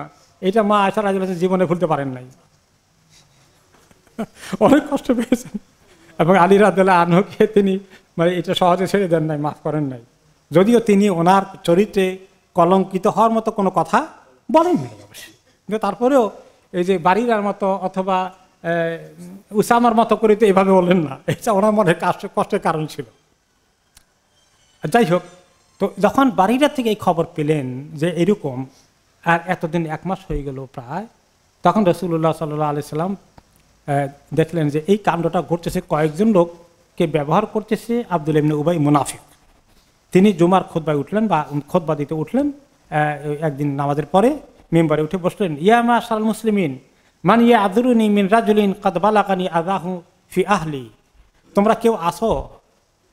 এটা মা আশা রাজুল জীবনে ভুলতে পারেন নাই। অনেক কষ্ট পেয়েছেন। এবং আলী রাদেলা আনহুকে তিনি মানে এটা সহজে ছেড়ে দেন নাই, মাফ করেন নাই। যদিও তিনি ওনার চরিত্রে কলঙ্কিত হওয়ার মতো কোনো কথা বলেন নাই অবশ্যই কিন্তু তারপরেও এই যে বাড়িরার মতো অথবা উসামার মতো করে তো এভাবে বললেন না, এটা ওনার মনে কষ্ট কষ্টের কারণ ছিল। যাই হোক, তো যখন বাড়িরা থেকে এই খবর পেলেন যে এরকম, আর এতদিন এক মাস হয়ে গেল প্রায়, তখন রসুল্লাহ সাল্লাহ আলি সাল্লাম দেখলেন যে এই কাণ্ডটা ঘটতেছে কয়েকজন লোককে ব্যবহার করতেছে আব্দুল ইবনে উবাই মুনাফিক। তিনি জুমার খোদবায় উঠলেন বা খোদবা দিতে উঠলেন একদিন নামাজের পরে মেম্বারে উঠে বসলেন ইয়ামা সাল মুসলিমিন, মান ইয়া আদরুনি মিন রাজুলিন কাদ বালাকানি আদাহু ফি আহলি। তোমরা কেউ আসো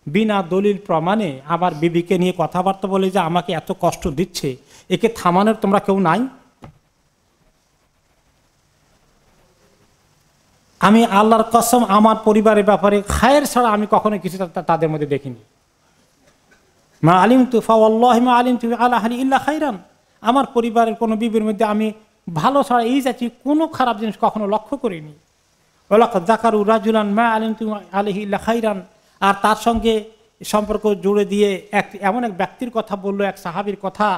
বিনা দলিল প্রমাণে আমার বিবিকে নিয়ে কথাবার্তা বলে যে আমাকে এত কষ্ট দিচ্ছে, একে থামানোর তোমরা কেউ নাই? আমি আল্লাহর কসম আমার পরিবারের ব্যাপারে খায়ের ছাড়া আমি কখনো কিছু তাদের মধ্যে দেখিনি। মা আলিম তু মা আলিম তু আল্লাহ ইল্লা খাইরান। আমার পরিবারের কোনো বিবির মধ্যে আমি ভালো ছাড়া এই যাচ্ছি কোনো খারাপ জিনিস কখনো লক্ষ্য করিনি। ওলাক জাকারু রাজুলান মা আলিম তুমি আলহি ইল্লা খাইরান। আর তার সঙ্গে সম্পর্ক জুড়ে দিয়ে এক এমন এক ব্যক্তির কথা বলল, এক সাহাবির কথা,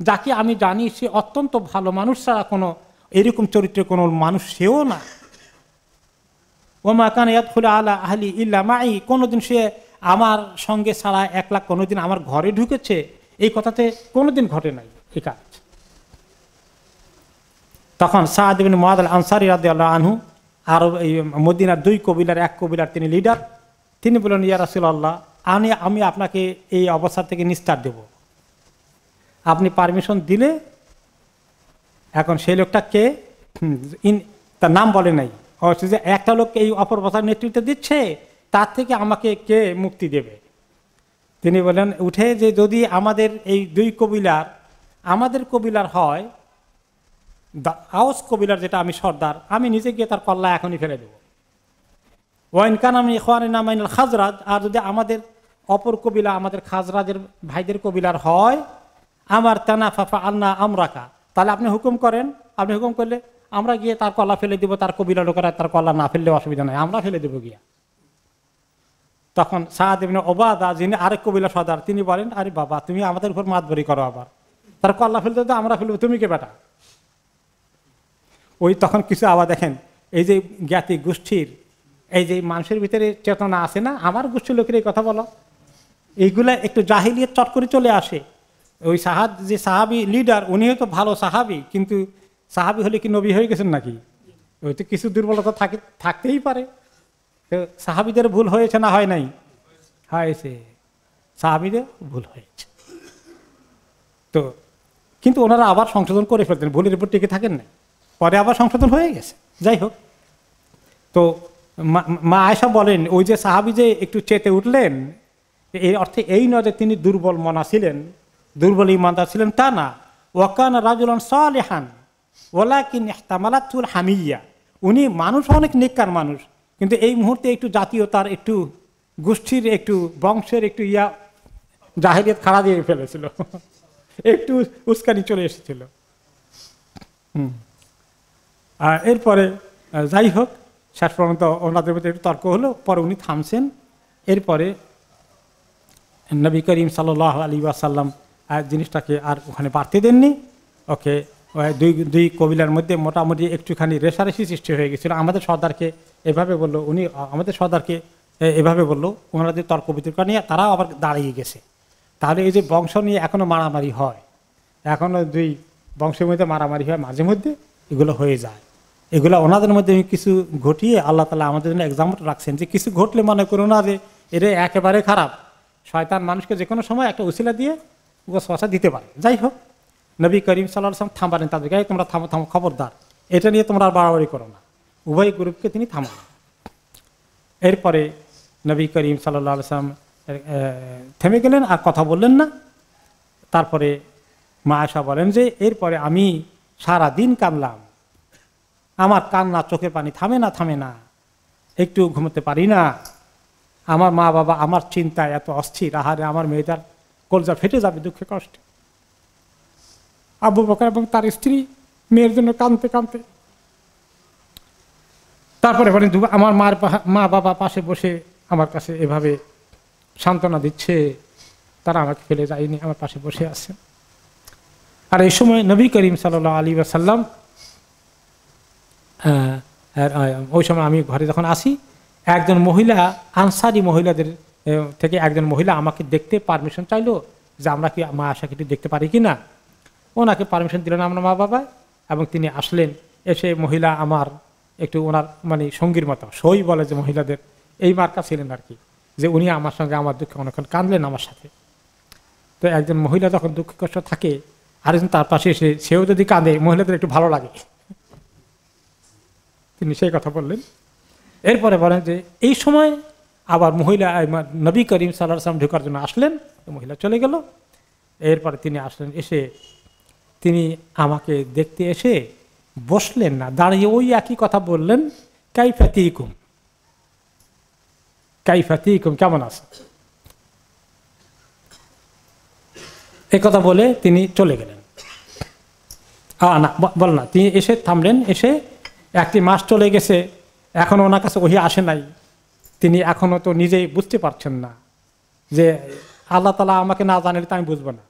যাকে আমি জানি সে অত্যন্ত ভালো মানুষ ছাড়া কোনো এরকম চরিত্রের কোনো মানুষ সেও না। ওমা কান ইয়াদখুল আলা আহলি ইল্লা মাই, কোনোদিন সে আমার সঙ্গে ছাড়া এক লাখ কোনোদিন আমার ঘরে ঢুকেছে? এই কথাতে কোনোদিন ঘটে নাই এই কাজ। তখন সাহাদিবিন মহাদ আল আনসারি রাদে আনহু আর এই মদিনার দুই কবিলার, এক কবিলার তিনি লিডার তিনি বললেন, ইয়া রাসুল আল্লাহ আমি আমি আপনাকে এই অবস্থা থেকে নিস্তার দেব। আপনি পারমিশন দিলে এখন সেই লোকটা কে? ইন- তার নাম বলে নাই। যে একটা লোক এই অপরবস্থার নেতৃত্ব দিচ্ছে, তার থেকে আমাকে কে মুক্তি দেবে? তিনি বলেন, উঠে যে যদি আমাদের এই দুই কবিলার, আমাদের কবিলার হয় আওস কবিলার যেটা আমি সর্দার, আমি নিজে গিয়ে তার কল্লা এখনই ফেলে দেবো। ওয়াইন কান আমি খোয়ানি নামাইনাল খাজরাজ, আর যদি আমাদের অপর কবিলা আমাদের খাজরাজের ভাইদের কবিলার হয়, আমার তানা ফাফা আন্না আমরাকা, তাহলে আপনি হুকুম করেন, আপনি হুকুম করলে আমরা গিয়ে তার কলা ফেলে দিব, তার কবিলা লোকেরা তার কলা না ফেললে অসুবিধা নাই। আমরা ফেলে দেবো গিয়া। তখন ইবনে ওবাদা যিনি আরেক কবিলা সদার তিনি বলেন, আরে বাবা, তুমি আমাদের উপর মাতবরি করো আবার। তার কল্লা ফেলতে তো আমরা ফেলব, তুমি কে বেটা? ওই তখন কিছু আবার দেখেন, এই যে জ্ঞাতি গোষ্ঠীর, এই যে মানুষের ভিতরে চেতনা আছে না, আমার গোষ্ঠীর লোকের এই কথা বলো। এইগুলা একটু জাহিলিয়ে চট করে চলে আসে। ওই সাহাদ, যে সাহাবি লিডার উনিও তো ভালো সাহাবি, কিন্তু সাহাবি হলে কি নবী হয়ে গেছেন নাকি? ওই তো কিছু দুর্বলতা থাকে, থাকতেই পারে। তো সাহাবিদের ভুল হয়েছে না হয় নাই? হয়েছে। সাহাবিদের ভুল হয়েছে। তো কিন্তু ওনারা আবার সংশোধন করে ফেলতেন, ভুলের উপর টিকে থাকেন না। পরে আবার সংশোধন হয়ে গেছে। যাই হোক। তো মা- আয়সা বলেন, ওই যে সাহাবি যে একটু চেতে উঠলেন এই অর্থে এই নয় যে তিনি দুর্বল মনা ছিলেন, দুর্বল ইমানদার ছিলেন তা না। ওয়াকান রাজুলান সালেহান। ওলাকিন ইহতামালাতুল হামিয়া। উনি মানুষ, অনেক নেককার মানুষ। কিন্তু এই মুহূর্তে একটু জাতীয়তার একটু গোষ্ঠীর একটু বংশের একটু ইয়া জাহেরিয়ত খাড়া দিয়ে ফেলেছিল। *laughs* একটু উস্কানি চলে এসেছিল। হুম। এরপরে যাই হোক, শেষ পর্যন্ত ওনাদের মধ্যে একটু তর্ক হলো, পরে উনি থামছেন। এরপরে নবী করিম সাল্লাহ আলী ওয়াসাল্লাম জিনিসটাকে আর ওখানে বাড়তে দেননি। ওকে দুই দুই কবিলার মধ্যে মোটামুটি একটুখানি রেশারেশি সৃষ্টি হয়ে গেছিল। আমাদের সর্দারকে এভাবে বলল, উনি, আমাদের সর্দারকে এভাবে বলল ওনাদের তর্ক বিতর্ক নিয়ে তারাও আবার দাঁড়িয়ে গেছে। তাহলে এই যে বংশ নিয়ে এখনও মারামারি হয় এখনও দুই বংশের মধ্যে মারামারি হয়, মাঝে মধ্যে এগুলো হয়ে যায়। এগুলো ওনাদের মধ্যে কিছু ঘটিয়ে আল্লাহ তালা আমাদের জন্য এক্সাম্পল রাখছেন যে কিছু ঘটলে মনে করো না যে এটা একেবারে খারাপ। শয়তান মানুষকে যে কোনো সময় একটা উসিলা দিয়ে গোসবাসা দিতে পারে। যাই হোক নবী করিম সাল্লাম থামালেন তাদেরকে, "এই তোমরা থামো থামো, খবরদার। এটা নিয়ে তোমরা বাড়াবাড়ি করো না। উভয় গ্রুপকে তিনি থামালেন। এরপরে নবী করিম সাল্লাহ সাল্লাম থেমে গেলেন, আর কথা বললেন না। তারপরে মা আশা বলেন যে, এরপরে আমি সারা দিন কাঁদলাম। আমার কান্না চোখের পানি থামে না থামে না। একটু ঘুমোতে পারি না। আমার মা বাবা, আমার চিন্তায় এত অস্থির। আহারে, আমার মেয়েটার কলজা ফেটে যাবে, দুঃখে কষ্টে। আবু বকর এবং তার স্ত্রী মেয়ের জন্য কাঁদতে কাঁদতে। তারপরে বলেন আমার মার মা বাবা পাশে বসে আমার কাছে এভাবে সান্ত্বনা দিচ্ছে, তারা আমাকে ফেলে যায়নি, আমার পাশে বসে আছে। আর এই সময় নবী করিম সাল্লাহ আলী সাল্লাম ওই সময় আমি ঘরে যখন আসি, একজন মহিলা, আনসারি মহিলাদের থেকে একজন মহিলা আমাকে দেখতে পারমিশন চাইলো যে আমরা কি মা আশাকে দেখতে পারি কি না ওনাকে পারমিশন দিলেন আমার মা বাবা এবং তিনি আসলেন। এসে মহিলা আমার একটু ওনার মানে সঙ্গীর মতো, সই বলে যে মহিলাদের, এই মার্কা ছিলেন আর কি, যে উনি আমার সঙ্গে আমার দুঃখে অনেকক্ষণ কাঁদলেন আমার সাথে। তো একজন মহিলা যখন দুঃখ কষ্ট থাকে আরেকজন তার পাশে এসে, সেও যদি কাঁদে, মহিলাদের একটু ভালো লাগে। তিনি সেই কথা বললেন। এরপরে বলেন যে, এই সময় আবার মহিলা নবী করিম সাল্লাহ সাল্লাম ঢোকার জন্য আসলেন মহিলা চলে গেল। এরপরে তিনি আসলেন, এসে তিনি আমাকে দেখতে এসে বসলেন না দাঁড়িয়ে ওই একই কথা বললেন কাইফাতিকুম কাইফাতিকুম কেমন আছে এ কথা বলে তিনি চলে গেলেন। আ, না বল না। তিনি এসে থামলেন এসে একটি মাস চলে গেছে এখনও ওনার কাছে ওহি আসে নাই। তিনি এখনও তো নিজেই বুঝতে পারছেন না যে আল্লাহ তালা আমাকে না জানেন তা আমি বুঝব না।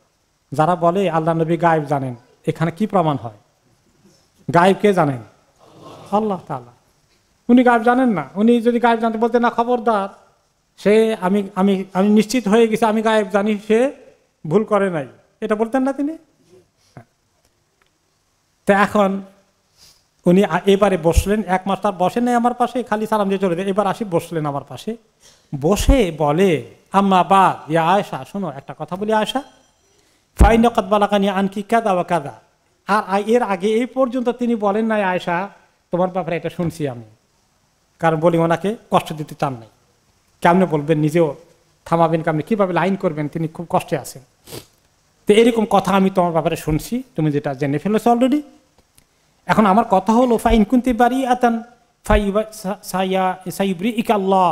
যারা বলে আল্লাহ নবী গায়েব জানেন, এখানে কি প্রমাণ হয়? গায়েব কে জানেন? আল্লাহ তালা উনি গায়েব জানেন না। উনি যদি গায়েব জানতে বলতেন, না, খবরদার, সে আমি আমি আমি নিশ্চিত হয়ে গেছি, আমি গায়েব জানি, সে ভুল করে নাই। এটা বলতেন না তিনি? তো এখন উনি এবারে বসলেন, এক মাস তার বসে নেই আমার পাশে, খালি সালাম দিয়ে চলে যায়। এবার আসি বসলেন আমার পাশে। বসে বলে, আম্মা বা ইয়া আয়সা শোনো, একটা কথা বলি আয়সা ফাইন কদবালাকানি আনকি কাদা বা কাদা। আর এর আগে এই পর্যন্ত তিনি বলেন নাই আয়সা তোমার ব্যাপারে এটা শুনছি আমি। কারণ বলি ওনাকে কষ্ট দিতে চান নাই। কেমনে বলবেন, নিজেও থামাবেন কেমনে? কীভাবে লাইন করবেন? তিনি খুব কষ্টে আছেন। তো এরকম কথা আমি তোমার ব্যাপারে শুনছি, তুমি যেটা জেনে ফেলেছো অলরেডি এখন আমার কথা হলো, ফাইন কুন্তি বাড়ি আতান সাইব্রি ইকাল্লাহ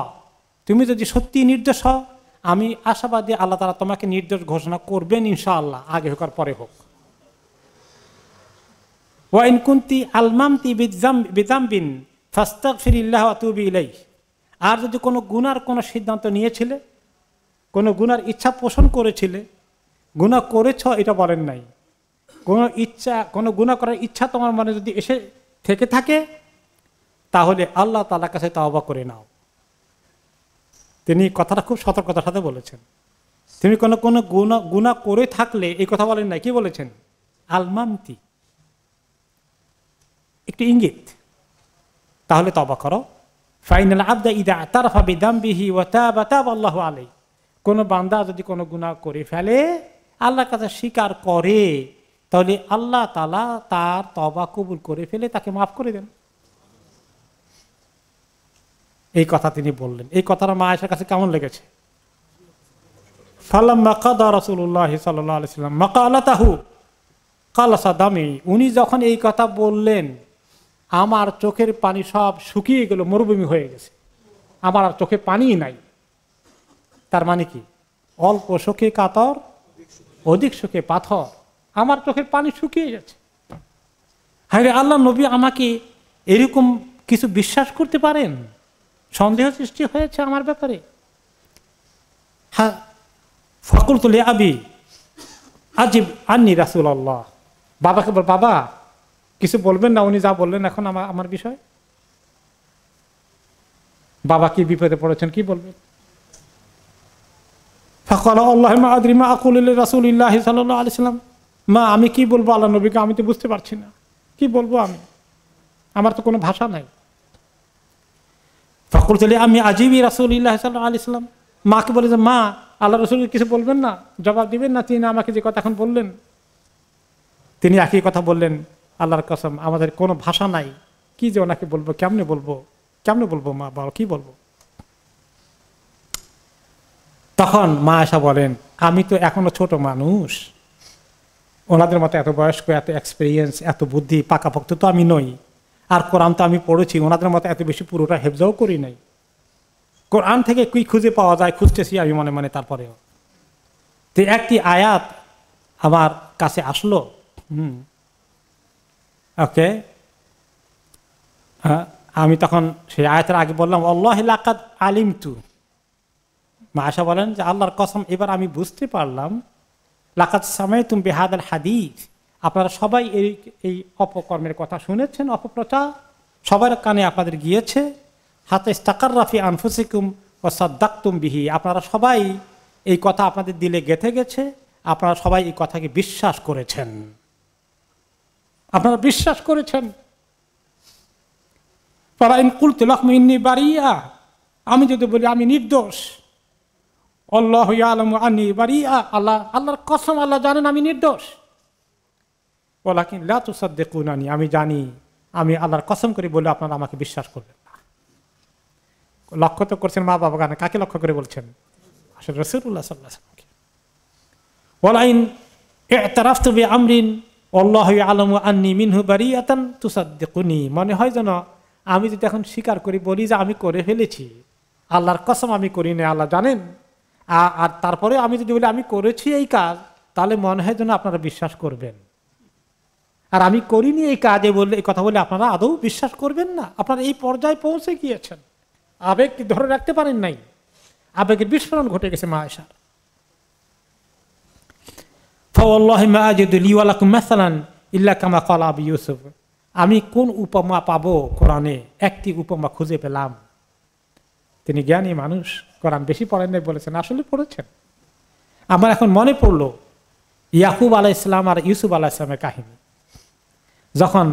তুমি যদি সত্যি নির্দেশ হও আমি আশাবাদী আল্লাহ তারা তোমাকে নির্দেশ ঘোষণা করবেন ইনশাআল্লাহ, আগে হোক আর পরে হোক। ওয়াইন কুন্তি আলমামতি বিদাম্বিন ফাস্তাক ফিরিল্লাহ তুবি ইলাই আর যদি কোনো গুনার কোনো সিদ্ধান্ত নিয়েছিলে, কোনো গুনার ইচ্ছা পোষণ করেছিলে গুণা করেছ, এটা বলেন নাই। কোনো ইচ্ছা, কোনো গুণা করার ইচ্ছা তোমার মনে যদি এসে থেকে থাকে, তাহলে আল্লাহ তালার কাছে তাওবা করে নাও। তিনি কথাটা খুব সতর্কতার সাথে বলেছেন। তিনি কোনো কোনো গুণা গুণা করে থাকলে এই কথা বলেন নাই। কি বলেছেন? আলমামতি। একটি ইঙ্গিত। তাহলে তবা করো। ফাইনাল আবদা ইদা তারফা বিদাম্বিহি ওয়া তাবা তাবা আল্লাহু আলাই কোনো বান্দা যদি কোনো গুনাহ করে ফেলে, আল্লাহর কাছে স্বীকার করে, তাহলে আল্লাহ তালা তার তবা কবুল করে ফেলে তাকে মাফ করে দেন। এই কথা তিনি বললেন। এই কথাটা মা আয়েশার কাছে কেমন লেগেছে? সাল্লাম উনি যখন এই কথা বললেন, আমার চোখের পানি সব শুকিয়ে গেল, মরুভূমি হয়ে গেছে। আমার আর চোখে পানিই নাই। তার মানে কি? অল্প শোকে কাতর, অধিক শোকে পাথর। আমার চোখের পানি শুকিয়ে গেছে হ্যাঁ আল্লাহ নবী আমাকে এরকম কিছু বিশ্বাস করতে পারেন? সন্দেহ সৃষ্টি হয়েছে আমার ব্যাপারে। হ্যাঁ ফকুল তুলে আবি আজিব আননি রাসুল আল্লাহ বাবাকে বল বাবা কিছু বলবেন না? উনি যা বললেন এখন আমার আমার বিষয়? বাবা কি বিপদে পড়েছেন কি বলবেন? ফকল আল্লাহ আদরিমা আকুল রাসুল্লাহ সাল্লাহ আলিয়াল্লাম মা আমি কি বলব আল্লাহ নবীকে আমি তো বুঝতে পারছি না। কি বলব আমি? আমার তো কোনো ভাষা নাই। ফখর চলে, আমি আজিবি রাসুল্লাহ সাল্লাহ আলি মাকে বলে যে, মা, আল্লাহ রসুল কিছু বলবেন না? জবাব দিবেন, না, তিনি আমাকে যে কথা এখন বললেন, তিনি একই কথা বললেন, আল্লাহর কসম, আমাদের কোনো ভাষা নাই। কি যে ওনাকে বলব, কেমনে বলব? কেমনে বলব, মা, বাবা, কি বলব? তখন মা আশা বলেন, আমি তো এখনও ছোট মানুষ। ওনাদের মতো এত বয়স্ক, এত এক্সপিরিয়েন্স এত বুদ্ধি, পাকাপোক্ত তো আমি নই। আর কোরআন তো আমি পড়েছি, ওনাদের মতো এত বেশি পুরোটা হেফজাও করি নাই। কোরআন থেকে কি খুঁজে পাওয়া যায়, খুঁজতেছি আমি মনে মনে তারপরেও। তো একটি আয়াত আমার কাছে আসলো। হুম। ওকে। আমি তখন সেই আয়াতের আগে বললাম, আল্লাহ লাকাত আলিম তু মা আশা বলেন যে, আল্লাহর কসম, এবার আমি বুঝতে পারলাম লাকাত সামে তুমি বেহাদ হাদিস। আপনারা সবাই এই এই অপকর্মের কথা শুনেছেন, অপপ্রচার। সবার কানে আপনাদের গিয়েছে। হাতে স্টাকার রাফি আনফুসিকুম ও সাদ্দাক্তুম বিহি। আপনারা সবাই এই কথা আপনাদের দিলে গেথে গেছে। আপনারা সবাই এই কথাকে বিশ্বাস করেছেন। আপনারা বিশ্বাস করেছেন। পারাইন কুলতে লক্ষ্মী বাড়িয়া আমি যদি বলি, আমি নির্দোষ। আল্লাহ আলম আনি বাড়িয়া আল্লাহ, আল্লাহর কসম আল্লাহ জানেন আমি নির্দোষ। ওলাকিন লাতুসাদ্দেকুন আনি আমি জানি, আমি আল্লাহর কসম করে বলে আপনারা আমাকে বিশ্বাস করবেন না। লক্ষ্য তো করছেন মা বাবা গানে, কাকে লক্ষ্য করে বলছেন? আসলে রসুল্লাহ ওলাইন আমরিন আল্লাহ আলম আন্নি মিনহু বারিয়াতান তুসাদ্দেকুনি। মনে হয় যেন আমি যদি এখন স্বীকার করি, বলি যে আমি করে ফেলেছি। আল্লাহর কসম আমি করি না আল্লাহ জানেন। আর তারপরে আমি যদি বলি আমি করেছি এই কাজ, তাহলে মনে হয় যেন আপনারা বিশ্বাস করবেন। আর আমি করিনি এই কাজে বললে, এই কথা বলে আপনারা আদৌ বিশ্বাস করবেন না? আপনারা এই পর্যায়ে পৌঁছে গিয়েছেন। আবেগ ধরে রাখতে পারেন নাই? আবেগের বিস্ফোরণ ঘটে গেছে মা আয়সার আমি কোন উপমা পাবো কোরআনে? একটি উপমা খুঁজে পেলাম। তিনি জ্ঞানী মানুষ, কোরআন বেশি পড়েন নাই বলেছেন, আসলে পড়েছেন। আমার এখন মনে পড়ল, ইয়াকুব আলাহ ইসলাম আর ইউসুফ আলাহ ইসলামের কাহিনী। যখন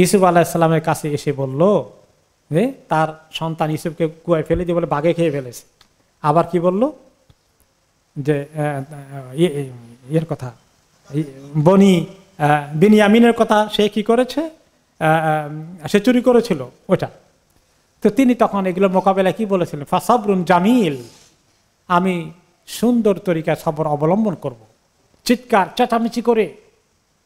ইউসুফ আলাহ ইসলামের কাছে এসে বলল যে, তার সন্তান ইউসুফকে কুয়ায় ফেলে দিয়ে বলে, বাঘে খেয়ে ফেলেছে। আবার কি বলল? যে এর কথা বনি বিনিয়ামিনের কথা সে কি করেছে? সে চুরি করেছিল ওটা তো তিনি তখন এগুলো মোকাবেলা কি বলেছিলেন? ফাসাবরুন জামিল, আমি সুন্দর তরিকায় সবর অবলম্বন করব। চিৎকার, চেঁচামেচি করে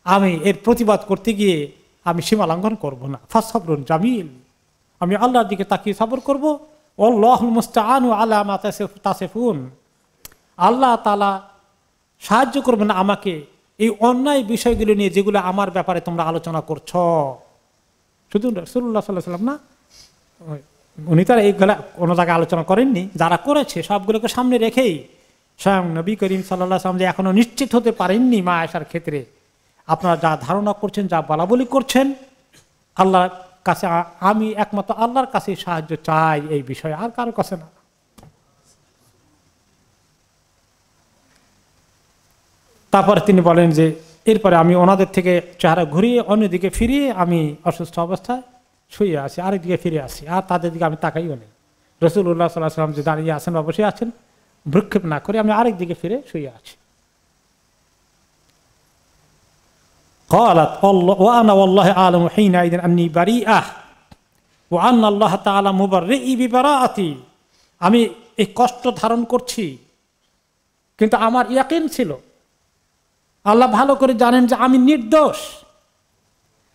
আমি এর প্রতিবাদ করতে গিয়ে আমি সীমা লঙ্ঘন করব না। ফাসাবরুন জামিল। আমি আল্লাহর দিকে তাকিয়ে সবর করব। আনু আল্লাহ তাসেফুন। আল্লাহ তালা সাহায্য করবেন আমাকে এই অন্যায় বিষয়গুলো নিয়ে যেগুলো আমার ব্যাপারে তোমরা আলোচনা করছ। শুধু রসুল্লাহ সাল্লাহ সাল্লাম না, উনি তো এইগুলা কোনো জায়গায় আলোচনা করেননি। যারা করেছে সবগুলোকে সামনে রেখেই স্বয়ং নবী করিম সাল্লাহ সাল্লাম যে এখনও নিশ্চিত হতে পারেননি মা আসার ক্ষেত্রে। আপনারা যা ধারণা করছেন, যা বলাবলি করছেন, আল্লাহর কাছে আমি একমাত্র আল্লাহর কাছে সাহায্য চাই এই বিষয়ে, আর কারও কাছে না। তারপরে তিনি বলেন যে, এরপরে আমি ওনাদের থেকে চেহারা ঘুরিয়ে অন্যদিকে ফিরিয়ে আমি অসুস্থ অবস্থায় শুয়ে আছি, আরেকদিকে ফিরে আসি, আর তাদের দিকে আমি তাকাইও নেই। রসুল্লাহ সাল্লাহ সাল্লাম যে দাঁড়িয়ে আছেন বা বসে আছেন, ভ্রুক্ষেপ না করে আমি আরেক দিকে ফিরে শুয়ে আছি। قالت وانا والله اعلم حينئذ اني بريئه وان الله تعالى مبرئي ببراءتي আমি এই কষ্ট ধারণ করছি কিন্তু আমার ইয়াকিন ছিল আল্লাহ ভালো করে জানেন যে আমি নির্দোষ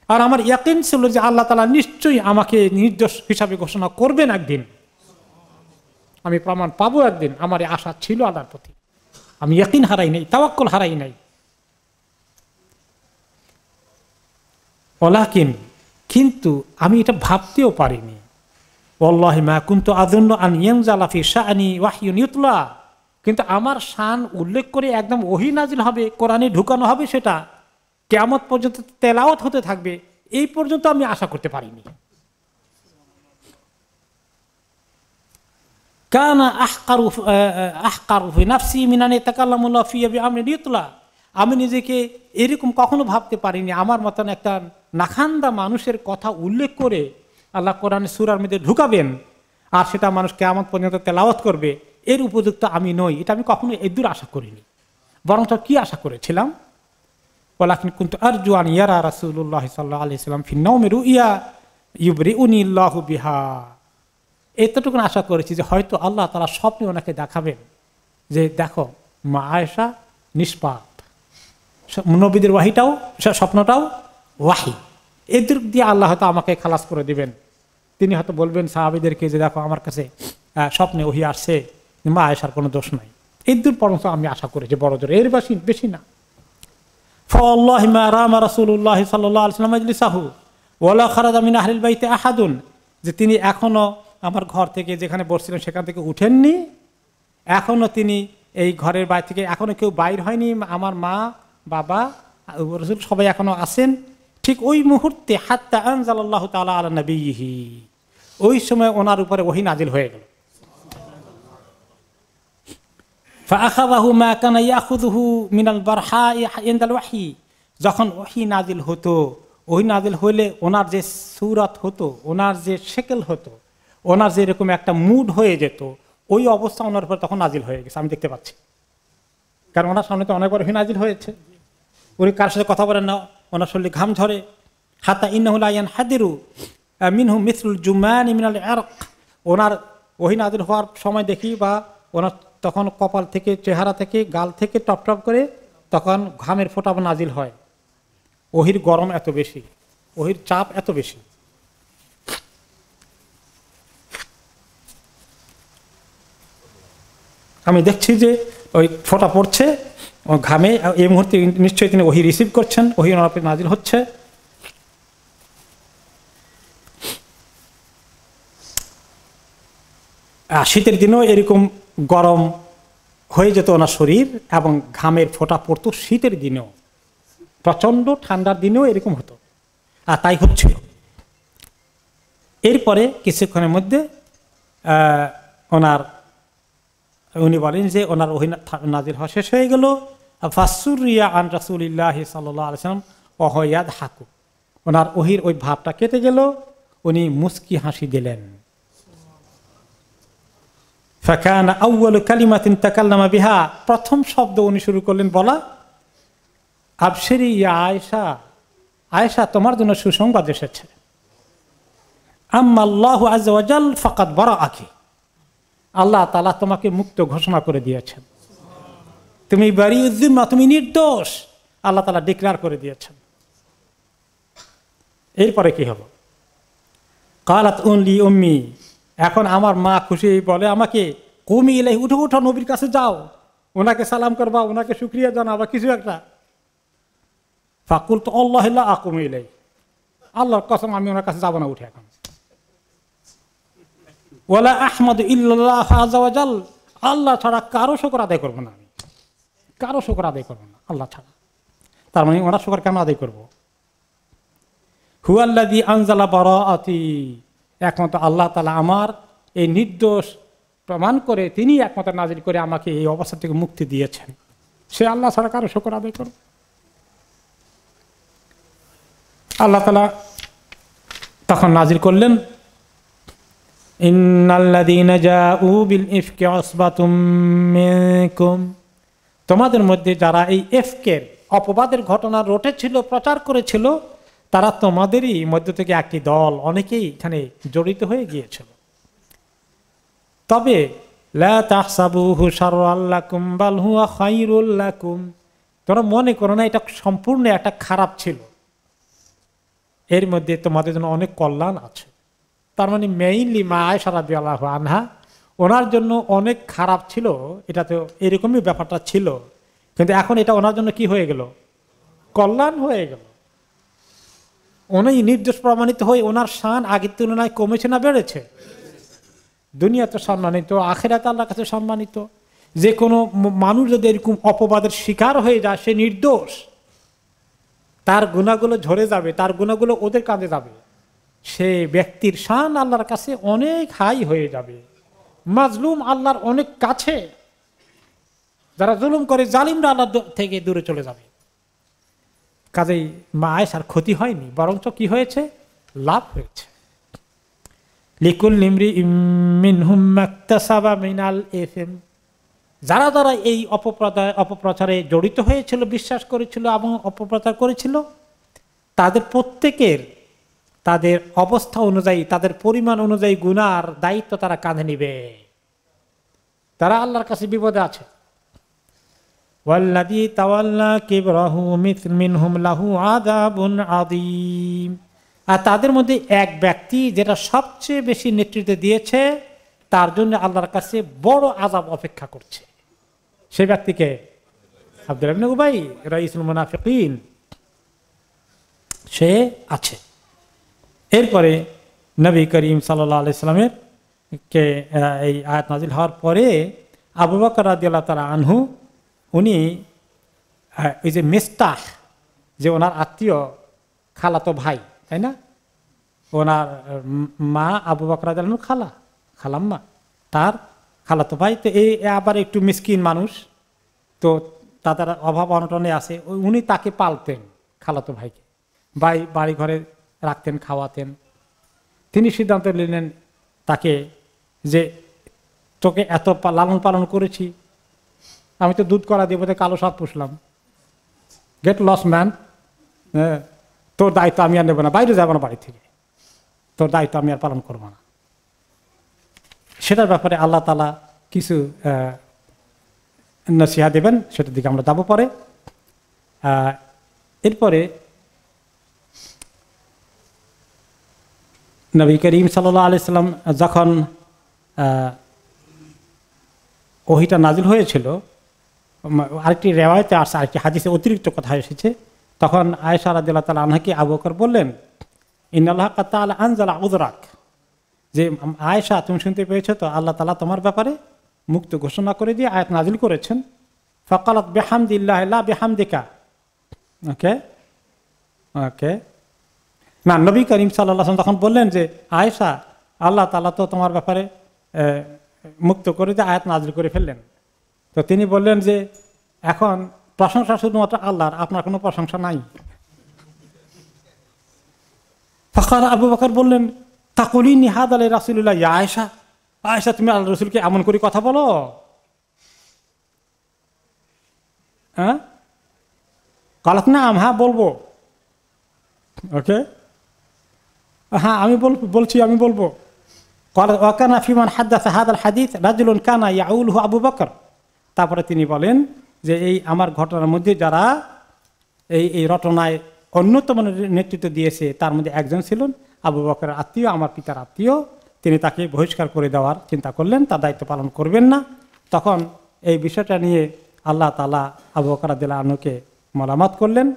আর আমার ইয়াকিন ছিল যে আল্লাহ তালা নিশ্চয়ই আমাকে নির্দোষ হিসাবে ঘোষণা করবেন একদিন আমি প্রমাণ পাবো একদিন আমার আশা ছিল আল্লাহর প্রতি আমি ইয়াকিন হারাই নাই তাওয়াক্কল হারাই নাই ওলাকিন, কিন্তু আমি এটা ভাবতেও পারিনি। মা কিন্তু আদন্য আন ইয়াংজালাফি শাহানি ওয়াহিউন ইউতলা। কিন্তু আমার শান উল্লেখ করে একদম ওহি নাজিল হবে, কোরআনে ঢুকানো হবে সেটা কেমত পর্যন্ত তেলাওয়াত হতে থাকবে, এই পর্যন্ত আমি আশা করতে পারিনি। কানা আহকারু আহকারুফি নাফসি মিনানে আমি আমি নিজেকে এরকম কখনো ভাবতে পারিনি। আমার মতন একটা নাখান্দা মানুষের কথা উল্লেখ করে আল্লাহ কোরআন সুরার মধ্যে ঢুকাবেন, আর সেটা মানুষ কেমন পর্যন্ত তেলাওয়াত করবে, এর উপযুক্ত আমি নই। এটা আমি কখনো এদূর আশা করিনি। বরঞ্চ কি আশা করেছিলাম? ওলাকিন কিন্তু আরজুয়ান ইয়ারা রাসুল্লাহ সাল্লাহ আলি সাল্লাম ফিন্নমেরু ইয়া ইউবরি উনিল্লাহ বিহা। এতটুকু আশা করেছি যে হয়তো আল্লাহ তারা স্বপ্নে ওনাকে দেখাবেন যে দেখো, মা আয়সা নিষ্পাপ। নবীদের ওয়াহিটাও, স্বপ্নটাও ওয়াহি। এদের দিয়ে আল্লাহ হয়তো আমাকে খালাস করে দিবেন। তিনি হয়তো বলবেন, সাহাবিদেরকে যে দেখো আমার কাছে স্বপ্নে ওহি আসছে মা আয়সার কোনো দোষ নাই। এদূর পর্যন্ত আমি আশা করেছি বড় জোর। এর বেশি বেশি না। আহাদুন। যে তিনি এখনও আমার ঘর থেকে যেখানে বসছিলেন সেখান থেকে উঠেননি। এখনও তিনি এই ঘরের বাইরে থেকে এখনও কেউ বাইর হয়নি। আমার মা, বাবা রসুল সবাই এখনও আসেন ঠিক ওই মুহূর্তে হাত্তা আনজাল্লাহ তালা আলা নবীহি ওই সময় ওনার উপরে ওহি নাজিল হয়ে গেল। যখন ওহি নাজিল হতো, ওহি নাজিল হইলে ওনার যে সুরত হতো, ওনার যে শেকেল হতো, ওনার যে এরকম একটা মুড হয়ে যেত, ওই অবস্থা ওনার উপর তখন নাজিল হয়ে গেছে, আমি দেখতে পাচ্ছি। কারণ ওনার সামনে তো অনেকবার ওহি নাজিল হয়েছে। উনি কার সাথে কথা বলেন না? ওনার শরীরে ঘাম ঝরে। হাতা ইন্নাহুল আয়ান হাদিরু মিনহু মিসরুল জুমান ইমিনাল ওনার ওহি নাজিল হওয়ার সময় দেখি বা ওনার তখন কপাল থেকে, চেহারা থেকে, গাল থেকে টপ টপ করে তখন ঘামের ফোটা নাজিল হয়। ওহির গরম এত বেশি, ওহির চাপ এত বেশি। আমি দেখছি যে ওই ফোটা পড়ছে ঘামে এই মুহূর্তে নিশ্চয়ই তিনি ওহি রিসিভ করছেন, ওহি ওনার নাজিল হচ্ছে। শীতের দিনেও এরকম গরম হয়ে যেত ওনার শরীর এবং ঘামের ফোটা পড়তো শীতের দিনেও। প্রচণ্ড ঠান্ডার দিনেও এরকম হতো। আর তাই হচ্ছিল। এরপরে কিছুক্ষণের মধ্যে ওনার, উনি বলেন যে ওনার অহিনা নাজির হওয়া শেষ হয়ে গেল। ফাসুরিয়া আন রাসুলিল্লাহ আলসালাম অহয়াদ হাকু। ওনার ওহির ওই ভাবটা কেটে গেল, উনি মুস্কি হাসি দিলেন। ফাকান আউ্বাল কালিমাতিন তাকাল্লামা বিহা। প্রথম শব্দ উনি শুরু করলেন, বলা আবসেরি ইয়া আয়েশা আয়েশা তোমার জন্য সুসংবাদ এসেছে। আম্মাল্লাহু আজাল ফাকাত বড় আখি আল্লাহ তালা তোমাকে মুক্ত ঘোষণা করে দিয়েছেন। তুমি বাড়ি উদ্দিমা তুমি নির্দোষ। আল্লাহ তালা ডিক্লেয়ার করে দিয়েছেন। এরপরে কি হলো? কালাত উনলি উম্মি, এখন আমার মা খুশি বলে আমাকে, কমি এলে উঠো উঠো, নবীর কাছে যাও। ওনাকে সালাম করবা, ওনাকে শুক্রিয়া জানাবা, কিছু একটা। ফাকুল তো আল্লাহ আকুমি এলাই আল্লাহর কসম, আমি ওনার কাছে যাব না, উঠে এখন। ওলা আহমদ ইল্লাহ আল্লাহ ছাড়া কারও শকর আদায় করব না আমি। কারও শকর আদায় করব না, আল্লাহ ছাড়া। তার মানে ওনার শকর কেন আদায় করব? হুয়াল্লাদি আনজালা বড় আতি একমাত্র আল্লাহ তালা আমার এই নির্দোষ প্রমাণ করে তিনি একমাত্র নাজির করে আমাকে এই অবস্থা থেকে মুক্তি দিয়েছেন। সে আল্লাহ ছাড়া কারও শকর আদায় করবে? আল্লাহ তালা তখন নাজির করলেন, ইন্নাল্লাযীনা জাউ বিল ইফকি মিনকুম। তোমাদের মধ্যে যারা এই এফকের অপবাদের ঘটনা রটেছিল, প্রচার করেছিল, তারা তোমাদেরই মধ্য থেকে একটি দল, অনেকেই এখানে জড়িত হয়ে গিয়েছিল। তবে তোমরা মনে করো না, এটা সম্পূর্ণ একটা খারাপ ছিল। এর মধ্যে তোমাদের জন্য অনেক কল্যাণ আছে। তার মানে মেইনলি মা আয়সারাদি আল্লাহ আনহা ওনার জন্য অনেক খারাপ ছিল এটা তো এরকমই ব্যাপারটা ছিল। কিন্তু এখন এটা ওনার জন্য কি হয়ে গেল? কল্যাণ হয়ে গেল। উনি নির্দোষ প্রমাণিত হয়ে ওনার শান আগের তুলনায় কমেছে না বেড়েছে। দুনিয়া তো সম্মানিত, আখেরাত আল্লাহর কাছে সম্মানিত। যে কোনো মানুষ যদি এরকম অপবাদের শিকার হয়ে যায়, সে নির্দোষ। তার গুণাগুলো ঝরে যাবে, তার গুণাগুলো ওদের কাঁধে যাবে। সে ব্যক্তির শান আল্লাহর কাছে অনেক হাই হয়ে যাবে। মাজলুম আল্লাহর অনেক কাছে। যারা জুলুম করে, জালিমরা আল্লাহ থেকে দূরে চলে যাবে। কাজেই মা আয়েশার ক্ষতি হয়নি, বরঞ্চ কি হয়েছে? লাভ হয়েছে। লিকুল নিমরি মিনাল এফএম যারা যারা এই অপপ্রচার অপপ্রচারে জড়িত হয়েছিল, বিশ্বাস করেছিল এবং অপপ্রচার করেছিল, তাদের প্রত্যেকের তাদের অবস্থা অনুযায়ী, তাদের পরিমাণ অনুযায়ী গুনার দায়িত্ব তারা কাঁধে নিবে। তারা আল্লাহর কাছে বিপদে আছে। আযাবুন আযীম। আর তাদের মধ্যে এক ব্যক্তি যেটা সবচেয়ে বেশি নেতৃত্ব দিয়েছে, তার জন্য আল্লাহর কাছে বড় আজাব অপেক্ষা করছে। সে ব্যক্তিকে আব্দুল উবাই, রাইসুল মুনাফিকিন। সে আছে। এরপরে নবী করিম সাল্লাহ আলাইস্লামের কে এই আয়াত নাজিল হওয়ার পরে আবু বকর রাদিয়াল্লাহু তাআলা আনহু, উনি এই যে মেস্তাহ যে ওনার আত্মীয় খালাতো ভাই, তাই না? ওনার মা আবু বকর আনহু খালা, খালাম্মা, তার খালাতো ভাই। তো এই আবার একটু মিসকিন মানুষ, তো তাদের অভাব অনটনে আছে ওই উনি তাকে পালতেন খালাতো ভাইকে। বাড়ি বাড়ি ঘরে রাখতেন, খাওয়াতেন। তিনি সিদ্ধান্ত নিলেন তাকে যে, তোকে এত লালন পালন করেছি, আমি তো দুধ করা দিয়ে কালো সাপ পুষলাম। গেট লস ম্যান তোর দায়িত্ব আমি আর নেব না, বাইরে যাব না বাড়ি থেকে। তোর দায়িত্ব আমি আর পালন করব না। সেটার ব্যাপারে আল্লাহ তালা কিছু নসিহা দেবেন, সেটার দিকে আমরা যাব পরে। এরপরে নবী করিম সাল্লাহ আলাইসাল্লাম যখন ওহিটা নাজিল হয়েছিল আরেকটি রেওয়ায়তে আসছে আরেকটি হাদিসে অতিরিক্ত কথা এসেছে, তখন আয়েশা রাদিল্লাহ তালা আনহাকে আবু বকর বললেন ইনাল্লাহ তাল আনজালা উদরাক যে আয়েশা, তুমি শুনতে পেয়েছ তো, আল্লাহ তালা তোমার ব্যাপারে মুক্ত ঘোষণা করে দিয়ে আয়াত নাজিল করেছেন। ফকালত বেহামদিল্লাহ বেহামদিকা। ওকে? ওকে? না, নবী করিম সাল্লাহ তখন বললেন যে, আয়েশা, আল্লাহ তালা তো তোমার ব্যাপারে মুক্ত করে দিয়ে আয়াত নাজিল করে ফেললেন। তো তিনি বললেন যে, এখন প্রশংসা শুধুমাত্র আল্লাহর, আপনার কোনো প্রশংসা নাই। ফখর আবু বকর বললেন তাকুলি নিহাদ আলী রাসুল্লাহ ইয়া আয়সা আয়সা তুমি আল্লাহ রসুলকে এমন করে কথা বলো। হ্যাঁ? কালাত না হ্যাঁ বলব। ওকে? হ্যাঁ আমি বলব বলছি, আমি বলব। ওয়াকানা ফিমান হাদ্দাস হাদ আল হাদিস, রাজুলুন কানা ইয়াউল হু আবু বকর। তারপরে তিনি বলেন যে এই আমার ঘটনার মধ্যে যারা এই এই রটনায় অন্যতম নেতৃত্ব দিয়েছে, তার মধ্যে একজন ছিলেন আবু বকরের আত্মীয়, আমার পিতার আত্মীয়। তিনি তাকে বহিষ্কার করে দেওয়ার চিন্তা করলেন, তার দায়িত্ব পালন করবেন না। তখন এই বিষয়টা নিয়ে আল্লাহ তালা আবু বকর আদিল্লা আনুকে মলামত করলেন।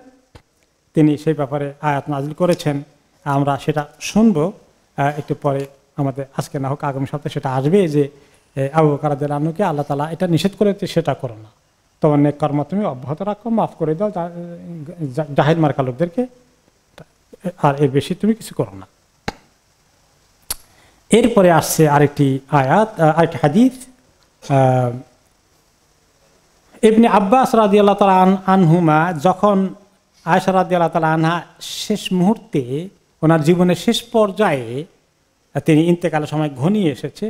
তিনি সেই ব্যাপারে আয়াত নাজিল করেছেন। আমরা সেটা শুনব একটু পরে আমাদের আজকে না হোক আগামী সপ্তাহে সেটা আসবে যে আবু আদিল্লা আনুকে আল্লাহ তালা এটা নিষেধ করেছে, সেটা করো না। তোমার নেক কর্ম তুমি অব্যাহত রাখো, মাফ করে দাও জাহেদ মার্কা লোকদেরকে, আর এর বেশি তুমি কিছু করো না। এরপরে আসছে আরেকটি আয়াত আরেকটি হাদিস এমনি আব্বাস রাজি আল্লাহ তালা আনহুমা, যখন আয়সা রাজি আল্লাহ তালা আনহা শেষ মুহূর্তে ওনার জীবনের শেষ পর্যায়ে তিনি ইন্তেকালের সময় ঘনিয়ে এসেছে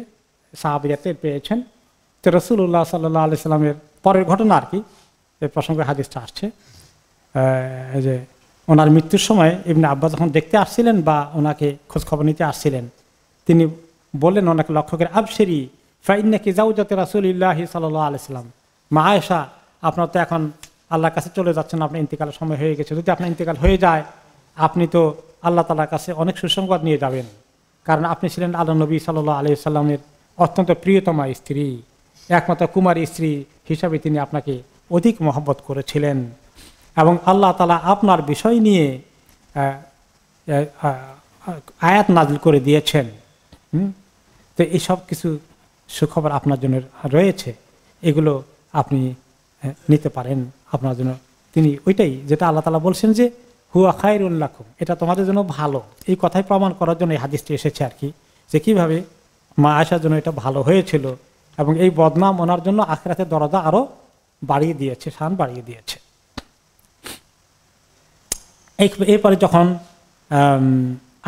সাহাবিয়া টের পেয়েছেন তো রসুল্লাহ সাল্লাহ আলি সাল্লামের পরের ঘটনা আর কি এই প্রসঙ্গে হাদিসটা আসছে। যে ওনার মৃত্যুর সময় এমনি আব্বা যখন দেখতে আসছিলেন বা ওনাকে খোঁজখবর নিতে আসছিলেন, তিনি বললেন ওনাকে লক্ষ্য করে আবসেরি ফাইনাকি জাউজাতে রাসুলিল্লাহি সাল্লাহ আলাইসাল্লাম মা আয়েশা, আপনার তো এখন আল্লাহর কাছে চলে যাচ্ছেন, আপনার ইন্তেকালের সময় হয়ে গেছে। যদি আপনার ইন্তেকাল হয়ে যায়, আপনি তো আল্লাহ তালার কাছে অনেক সুসংবাদ নিয়ে যাবেন। কারণ আপনি ছিলেন আল্লাহ নবী সাল্লাহ আলি সাল্লামের অত্যন্ত প্রিয়তমা স্ত্রী। একমাত্র কুমার স্ত্রী হিসাবে তিনি আপনাকে অধিক মহব্বত করেছিলেন। এবং আল্লাহ তালা আপনার বিষয় নিয়ে আয়াত নাজিল করে দিয়েছেন। তো এইসব কিছু সুখবর আপনার জন্য রয়েছে। এগুলো আপনি নিতে পারেন। আপনার জন্য তিনি ওইটাই যেটা আল্লাহ তালা বলছেন যে হুয়া খায়ের উল্লাখম এটা তোমাদের জন্য ভালো। এই কথাই প্রমাণ করার জন্য এই হাদিসটি এসেছে আর কি, যে কীভাবে মা আসার জন্য এটা ভালো হয়েছিল এবং এই বদনাম ওনার জন্য আখরাতের দরজা আরও বাড়িয়ে দিয়েছে, শান বাড়িয়ে দিয়েছে। এরপরে যখন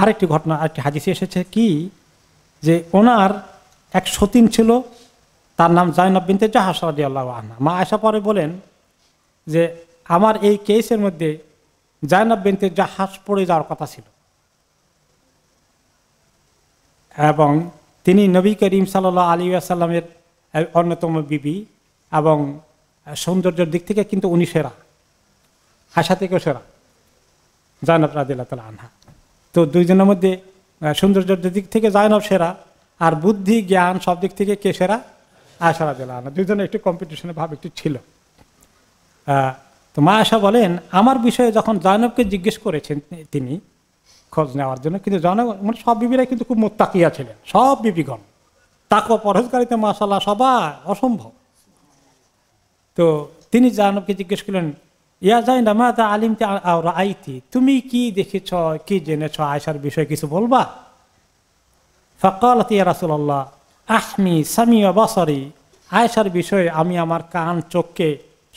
আরেকটি ঘটনা, আরেকটি হাদিসে এসেছে কি, যে ওনার এক সতীন ছিল, তার নাম জাইনব বিনতে জাহাসরাদি আল্লাহ আহনা মা আসা পরে বলেন যে, আমার এই কেসের মধ্যে জাইনব বিনতে জাহাজ পড়ে যাওয়ার কথা ছিল। এবং তিনি নবী করিম সাল্লাহ আলী আসাল্লামের অন্যতম বিবি এবং সৌন্দর্যের দিক থেকে কিন্তু উনি সেরা, হাসা থেকেও সেরা, জায়নব রাজিল্লা তালা আনহা। তো দুইজনের মধ্যে সৌন্দর্যের দিক থেকে জায়নব সেরা আর বুদ্ধি, জ্ঞান সব দিক থেকে কে সেরা? আশা রাজিল্লা আনহা। দুইজনের একটু কম্পিটিশনের ভাব একটু ছিল। তো মা আশা বলেন, আমার বিষয়ে যখন জয়নবকে জিজ্ঞেস করেছেন তিনি খোঁজ নেওয়ার জন্য, কিন্তু জয়নব মানে সব বিবিরা কিন্তু খুব মোত্তাকিয়া ছিলেন, সব বিবিগণ। তাকে পরহেজকারিতে মাসাল্লাহ সবাই অসম্ভব। তো তিনি জানবকে জিজ্ঞেস করলেন, ইয়া যাই না মা তা আলিমতে আইতি তুমি কি দেখেছ, কি জেনেছ? আয়সার বিষয়ে কিছু বলবা? ফকালত, ইয়া রাসুল্লাহ আহমি সামি বাসরি আয়সার বিষয়ে আমি আমার কান, চোখকে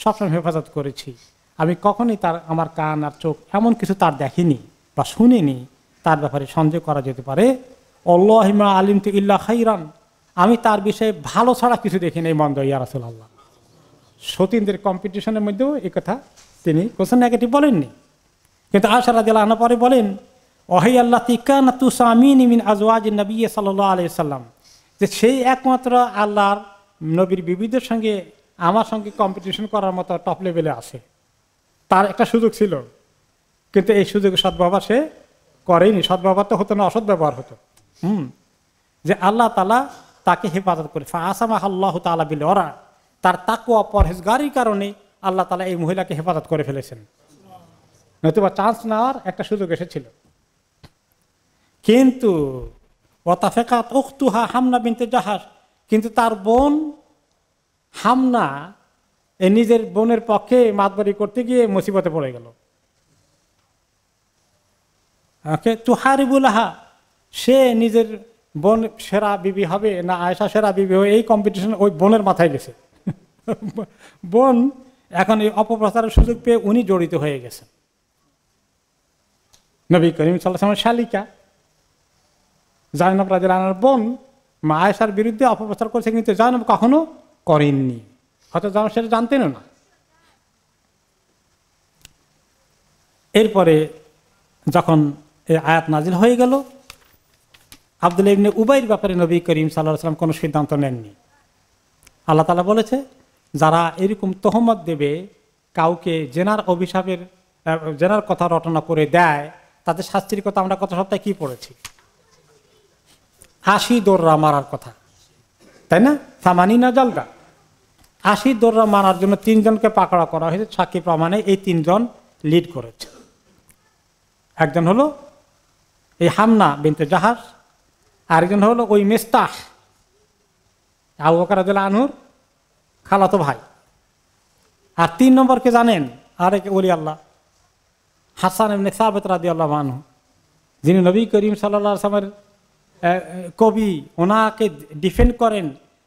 সবসময় হেফাজত করেছি। আমি কখনই তার, আমার কান আর চোখ এমন কিছু তার দেখিনি বা শুনিনি। তার ব্যাপারে সন্দেহ করা যেতে পারে। অল্লাহিমা আলিম তো ইল্লা খাইরান। আমি তার বিষয়ে ভালো ছাড়া কিছু দেখিনি এই মন্দ, ইয়া রাসুল্লাহ সতীনদের কম্পিটিশনের মধ্যেও কথা তিনি কোশ্চেন নেগেটিভ বলেননি। কিন্তু আশারা দিল আনা পরে বলেন ওহাই আল্লাহ তিকান তুসামিন ইমিন আজওয়াজ নবী সাল্লাহ আলি সাল্লাম যে সেই একমাত্র আল্লাহর নবীর বিবিদের সঙ্গে আমার সঙ্গে কম্পিটিশন করার মতো টপ লেভেলে আছে। তার একটা সুযোগ ছিল। কিন্তু এই সুযোগে সদ্ব্যবহার সে করেনি। সদ্ব্যবহার তো হতো না, অসৎ ব্যবহার হতো। হুম। যে আল্লাহ তালা তাকে হেফাজত করে। আসামা আল্লাহ তালা বিল ওরা। তার তাকুয়া পরহেজগারির কারণে আল্লাহ তালা এই মহিলাকে হেফাজত করে ফেলেছেন। নতুবা চান্স নেওয়ার একটা সুযোগ এসেছিল। কিন্তু ওতাফেকাত উখতুহা হামনা বিনতে জাহাজ কিন্তু তার বোন হামনা এ নিজের বোনের পক্ষে মাতবাড়ি করতে গিয়ে মুসিবতে পড়ে গেল। ওকে তুহারিবুলাহা সে নিজের বোন সেরা বিবি হবে না আয়সা সেরা বিবি হবে, এই কম্পিটিশন ওই বোনের মাথায় গেছে। *laughs* বোন এখন এই অপপ্রচারের সুযোগ পেয়ে উনি জড়িত হয়ে গেছেন। নবী করিম সাল্লাহ শালিকা, জাইনব রাজের আনার বোন, মা আয়েশার বিরুদ্ধে অপপ্রচার করছে কিন্তু জাইনব কখনো করেননি। হয়তো সেটা জানতেনও না। এরপরে যখন এই আয়াত নাজিল হয়ে গেল আব্দুল ইবনে উবাইর ব্যাপারে নবী করিম সাল্লাহ সাল্লাম কোনো সিদ্ধান্ত নেননি। আল্লাহ তালা বলেছে, যারা এরকম তহমত দেবে, কাউকে জেনার অভিশাপের জেনার কথা রটনা করে দেয়, তাদের শাস্তির কথা আমরা গত সপ্তাহে কি পড়েছি? আশি দোররা মারার কথা। তাই না? সামানি না জলগা। আশি দোররা মারার জন্য তিনজনকে পাকড়া করা হয়েছে। সাক্ষী প্রমাণে এই তিনজন লিড করেছে। একজন হলো এই হামনা বিনতে জাহাজ আরেকজন হলো ওই মেস্তাহ, আবু বকর রাদিয়াল্লাহু আনহুর খালাতো ভাই। আর তিন নম্বরকে জানেন? আরেক ওলি আল্লাহ, হাসান এমনি সাবেত রাদি আল্লাহ আনহু, যিনি নবী করিম সাল্লা আসলামের কবি, ওনাকে ডিফেন্ড করেন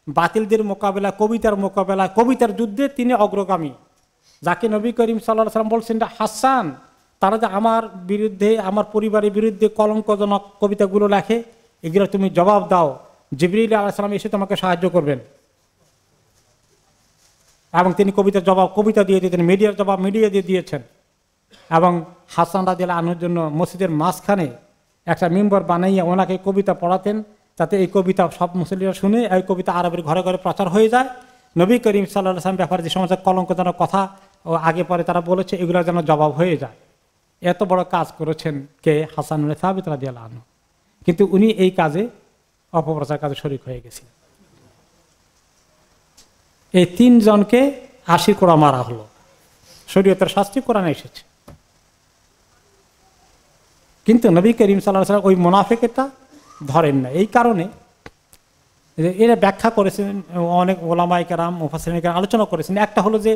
বাতিলদের মোকাবেলা, কবিতার মোকাবেলা, কবিতার যুদ্ধে তিনি অগ্রগামী। যাকে নবী করিম সাল্লাহ সাল্লাম বলছেন, হাসান, তারা যে আমার বিরুদ্ধে, আমার পরিবারের বিরুদ্ধে কলঙ্কজনক কবিতাগুলো লেখে, এগুলো তুমি জবাব দাও। জিবরিল আলাইসালাম এসে তোমাকে সাহায্য করবেন। এবং তিনি কবিতার জবাব, কবিতা দিয়ে দিয়েছেন, মিডিয়ার জবাব মিডিয়া দিয়ে দিয়েছেন। এবং হাসান রাদিয়াল আনহুর জন্য মসজিদের মাঝখানে একটা মেম্বার বানাইয়া ওনাকে কবিতা পড়াতেন। যাতে এই কবিতা সব মুসলিমরা শুনে, এই কবিতা আরবের ঘরে ঘরে প্রচার হয়ে যায়। নবী করিম সাল্লাহ আসলাম ব্যাপারে যে সমস্ত কলঙ্কজনক কথা ও আগে পরে তারা বলেছে, এগুলো যেন জবাব হয়ে যায়। এত বড় কাজ করেছেন কে? হাসান সাবিত রাদিয়াল আনহু। কিন্তু উনি এই কাজে অপপ্রচার কাজে শরিক হয়ে গেছিলেন। এই তিনজনকে আশি কোড়া মারা হলো। শরীয়তের শাস্তি কোরআনে এসেছে। কিন্তু নবী করিম সাল্লাহ সাল্লাম ওই মোনাফেকেটা ধরেন না। এই কারণে এরা ব্যাখ্যা করেছেন, অনেক ওলামাই কারাম মুফাসিনিকার আলোচনা করেছেন। একটা হলো যে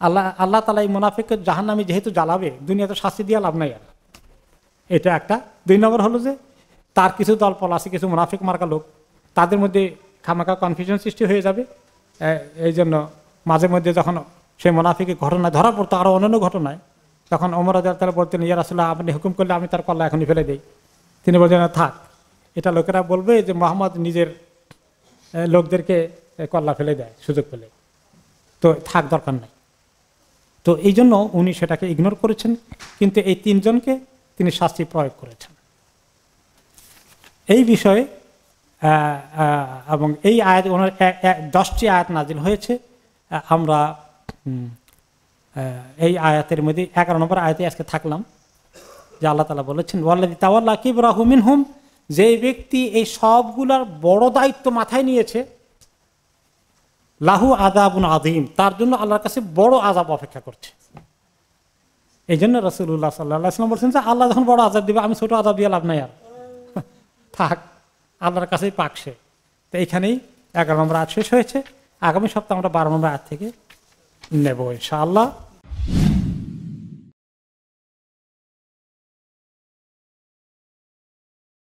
আল্লাহ আল্লাহ তালা এই মোনাফেকের জাহান্নামি যেহেতু জ্বালাবে, দুনিয়াতে শাস্তি দিয়ে লাভ নাই আর। এটা একটা। দুই নম্বর হলো যে তার কিছু দলপল আছে, কিছু মুনাফিক মার্কা লোক, তাদের মধ্যে খামাকা কনফিউশন সৃষ্টি হয়ে যাবে। এই জন্য মাঝে মধ্যে যখন সেই মোনাফিকের ঘটনায় ধরা পড়তো আরও অন্যান্য ঘটনায়, তখন অমর তারা বলতেন ইয়ার আসলে আপনি হুকুম করলে আমি তার কল্লা এখনই ফেলে দিই। তিনি বলছেন থাক। এটা লোকেরা বলবে যে মোহাম্মদ নিজের লোকদেরকে কল্লা ফেলে দেয়, সুযোগ পেলে। তো থাক, দরকার নাই। তো এই জন্য উনি সেটাকে ইগনোর করেছেন, কিন্তু এই তিনজনকে তিনি শাস্তি প্রয়োগ করেছেন। এই বিষয়ে এবং এই আয়াত, ওনার দশটি আয়াত নাজিল হয়েছে। আমরা এই আয়াতের মধ্যে এগারো নম্বর আয়াতে আজকে থাকলাম, যে আল্লাহ তালা বলেছেন ওয়াল্লাদি তাওয়াল্লা কিবরাহুমিন হুম যে ব্যক্তি এই সবগুলার বড় দায়িত্ব মাথায় নিয়েছে, লাহু আদাবুন আদিম তার জন্য আল্লাহর কাছে বড় আজাব অপেক্ষা করছে। এই জন্য রসুল্লাহ সাল্লাহ সাল্লাম বলছেন যে, আল্লাহ যখন বড় আজাব দিবে, আমি ছোট আজাব দিয়ে লাভ নাই আর। *laughs* থাক, আল্লাহর কাছেই পাকছে তো এইখানেই এগারো নম্বর আয়াত শেষ হয়েছে। আগামী সপ্তাহ আমরা বারো নম্বর আয়াত থেকে নেব ইনশাআল্লাহ।